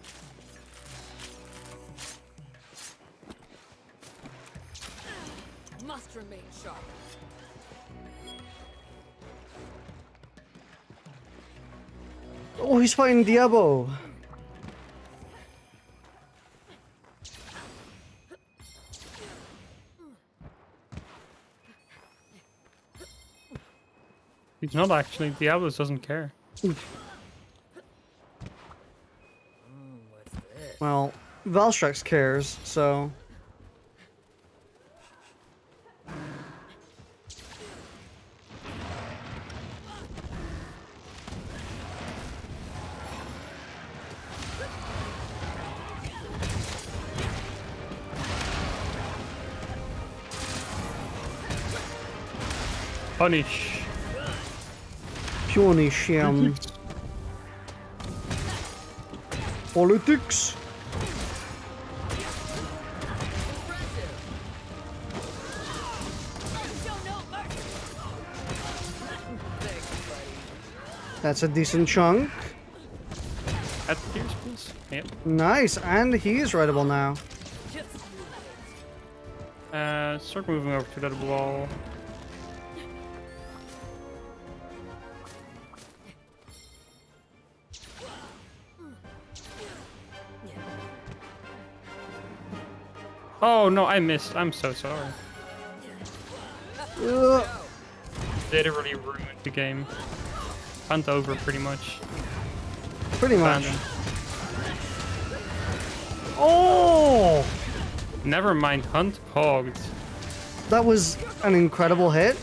Must remain sharp. Oh, he's fighting Diablo. He's not actually. Diablos doesn't care. Well, Valstrax cares, so. Punish. Punish him. Politics. Show no mercy! That's a decent chunk. At the Pierce, please. Yep. Nice, and he is writable now. Uh, start moving over to that wall. Oh no, I missed. I'm so sorry. Ugh. Literally ruined the game. Hunt over pretty much. Pretty much. Oh! Never mind, Hunt pogged. That was an incredible hit.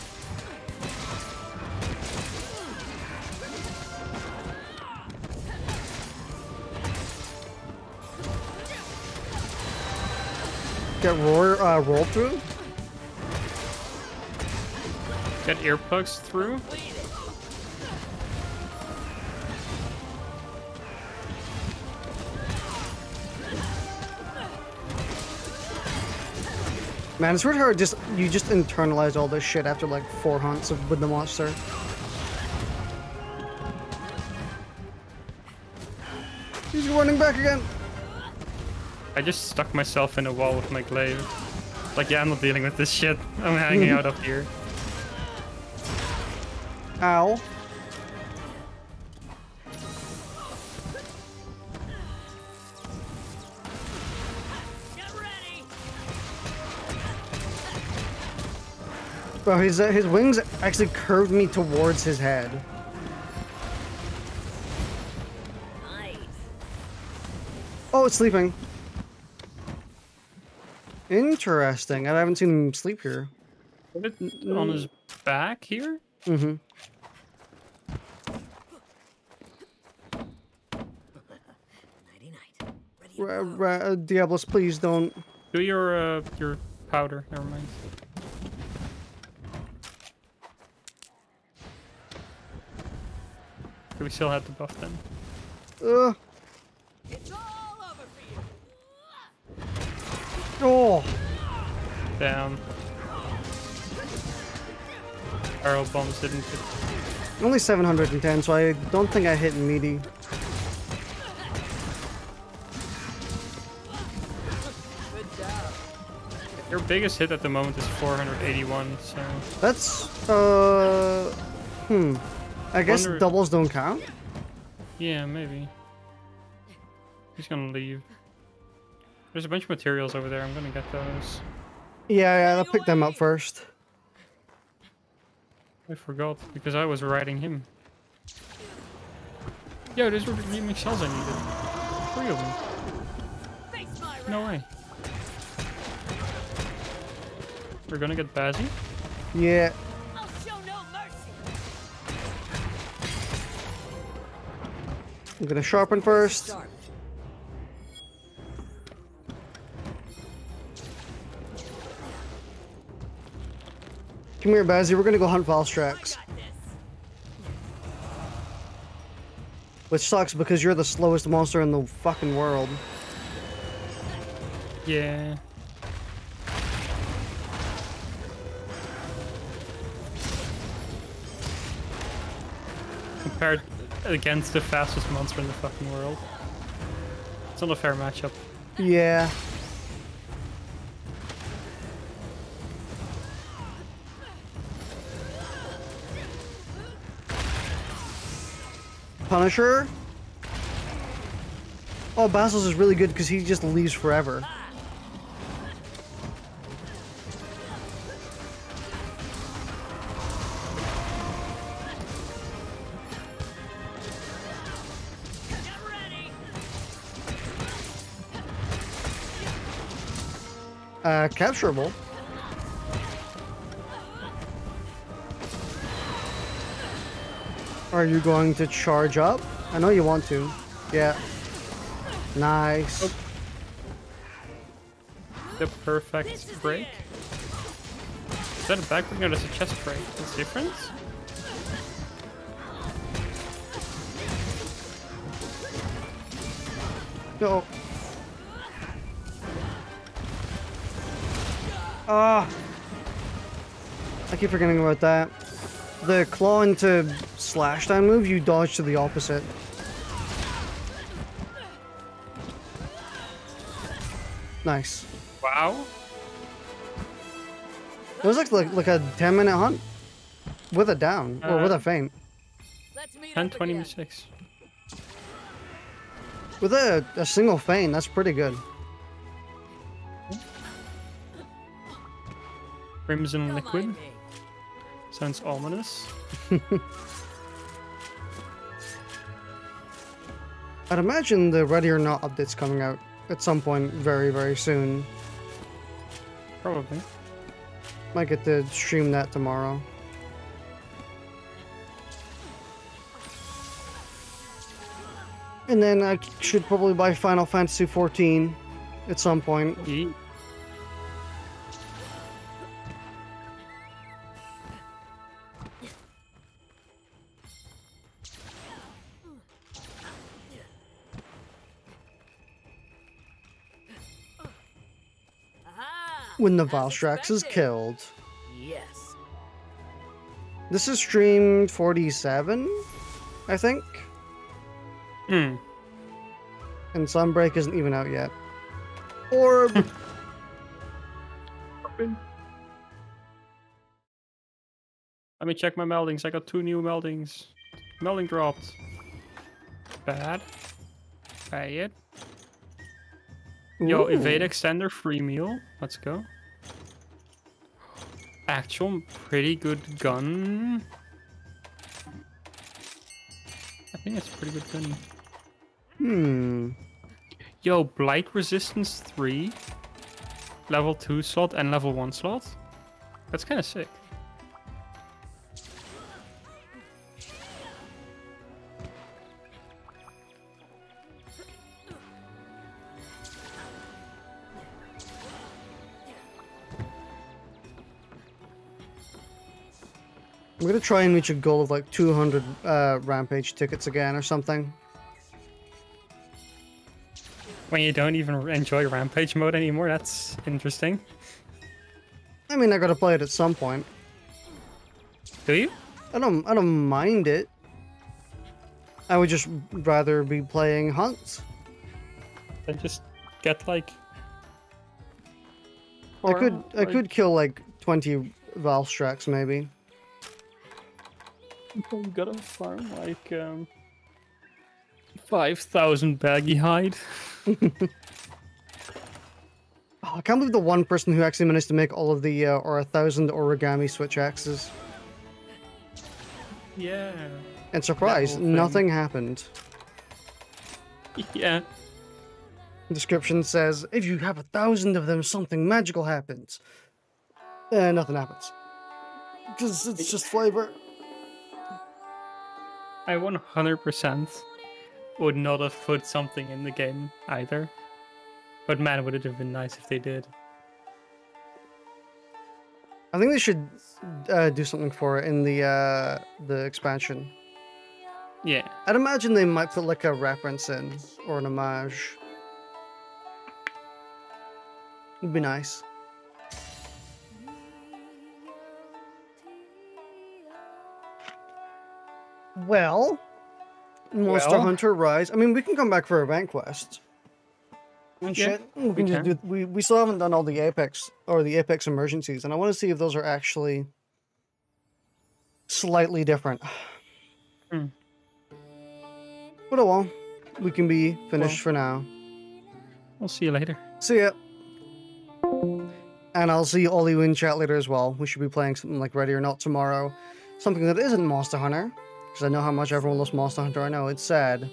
Get roar, uh, rolled through. Get earplugs through. Man, it's really hard. Just you just internalize all this shit after like four hunts of, with the monster. He's running back again. I just stuck myself in a wall with my glaive. Like, yeah, I'm not dealing with this shit. I'm hanging out up here. Ow. Get! Bro, his uh, his wings actually curved me towards his head. Nice. Oh, it's sleeping. Interesting. I haven't seen him sleep here. It on his back here? Mm-hmm. Nighty night. Ready to Ra- go. ra- uh, Diablos, please don't. Do your uh, your powder. Never mind. Do we still have the buff then? Ugh. Oh. Down. Arrow bombs didn't hit. Only 710, so I don't think I hit meaty. Your biggest hit at the moment is 481, so That's, uh, hmm. I guess Wonder- doubles don't count. yeah, maybe. He's gonna leave. There's a bunch of materials over there. I'm gonna get those. Yeah, yeah, I'll pick them up first. I forgot because I was riding him. Yo, these were the gleaming shells I needed. Three of them. No way. We're gonna get Bazzy. Yeah. I'll show no mercy. I'm gonna sharpen first. Come here, Bazzy. We're gonna go hunt Valstrax. Which sucks because you're the slowest monster in the fucking world. Yeah. Compared against the fastest monster in the fucking world. It's not a fair matchup. Yeah. Punisher? Oh, Basil's is really good because he just leaves forever. Uh, capturable. Are you going to charge up? I know you want to. Yeah. Nice. The perfect break. Is that a back break? No, that's a chest break. That's different? No. Ah. I keep forgetting about that. The claw into slash down move, you dodge to the opposite. Nice. Wow. It was like, like like a 10 minute hunt with a down or with Uh, a feint. Let's meet 10, 20, again. 6. With a, a single feint, that's pretty good. Crimson liquid. Sounds ominous. I'd imagine the Ready or Not update's coming out at some point very, very soon. Probably. Might get to stream that tomorrow. And then I should probably buy Final Fantasy XIV at some point. When the As Valstrax is killed. Yes. This is stream 47, I think. Hmm. And Sunbreak isn't even out yet. Orb! Let me check my meldings. I got two new meldings. Melding dropped. Bad. Bad. Yo, Ooh. evade extender free meal. Let's go. Actual pretty good gun. I think it's a pretty good gun. Hmm. Yo, blight resistance 3. Level 2 slot and level 1 slot. That's kind of sick. Try and reach a goal of like 200 uh, Rampage tickets again or something. When you don't even enjoy rampage mode anymore, that's interesting. I mean, I gotta play it at some point. Do you? I don't, I don't mind it. I would just rather be playing hunts. Then just get like. I or, could, I could kill like 20 Valstrax maybe. You gotta farm like um. Five thousand Baggi hide. Oh, I can't believe the one person who actually managed to make all of the uh, or a thousand origami switch axes. Yeah. And surprise, nothing happened. Yeah. The description says, if you have a thousand of them, something magical happens. Uh, nothing happens. Because it's just flavor. I 100% would not have put something in the game either. But man, would it have been nice if they did. I think they should uh, do something for it in the uh, the expansion. Yeah. I'd imagine they might put like a reference in or an homage. It'd be nice. Well, Monster Well? Hunter Rise. I mean, we can come back for event quest. And Yeah, shit. We, we can just do. We we still haven't done all the Apex or the Apex emergencies, and I want to see if those are actually slightly different. Hmm. But oh well, we can be finished for now. We'll see you later. See ya. And I'll see all you in chat later as well. We should be playing something like Ready or Not tomorrow. Something that isn't Monster Hunter. Because I know how much everyone loves Monster Hunter. I know, it's sad.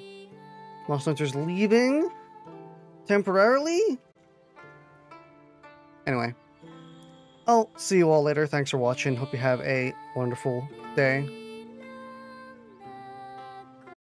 Monster Hunter's leaving? Temporarily? Anyway. I'll see you all later. Thanks for watching. Hope you have a wonderful day.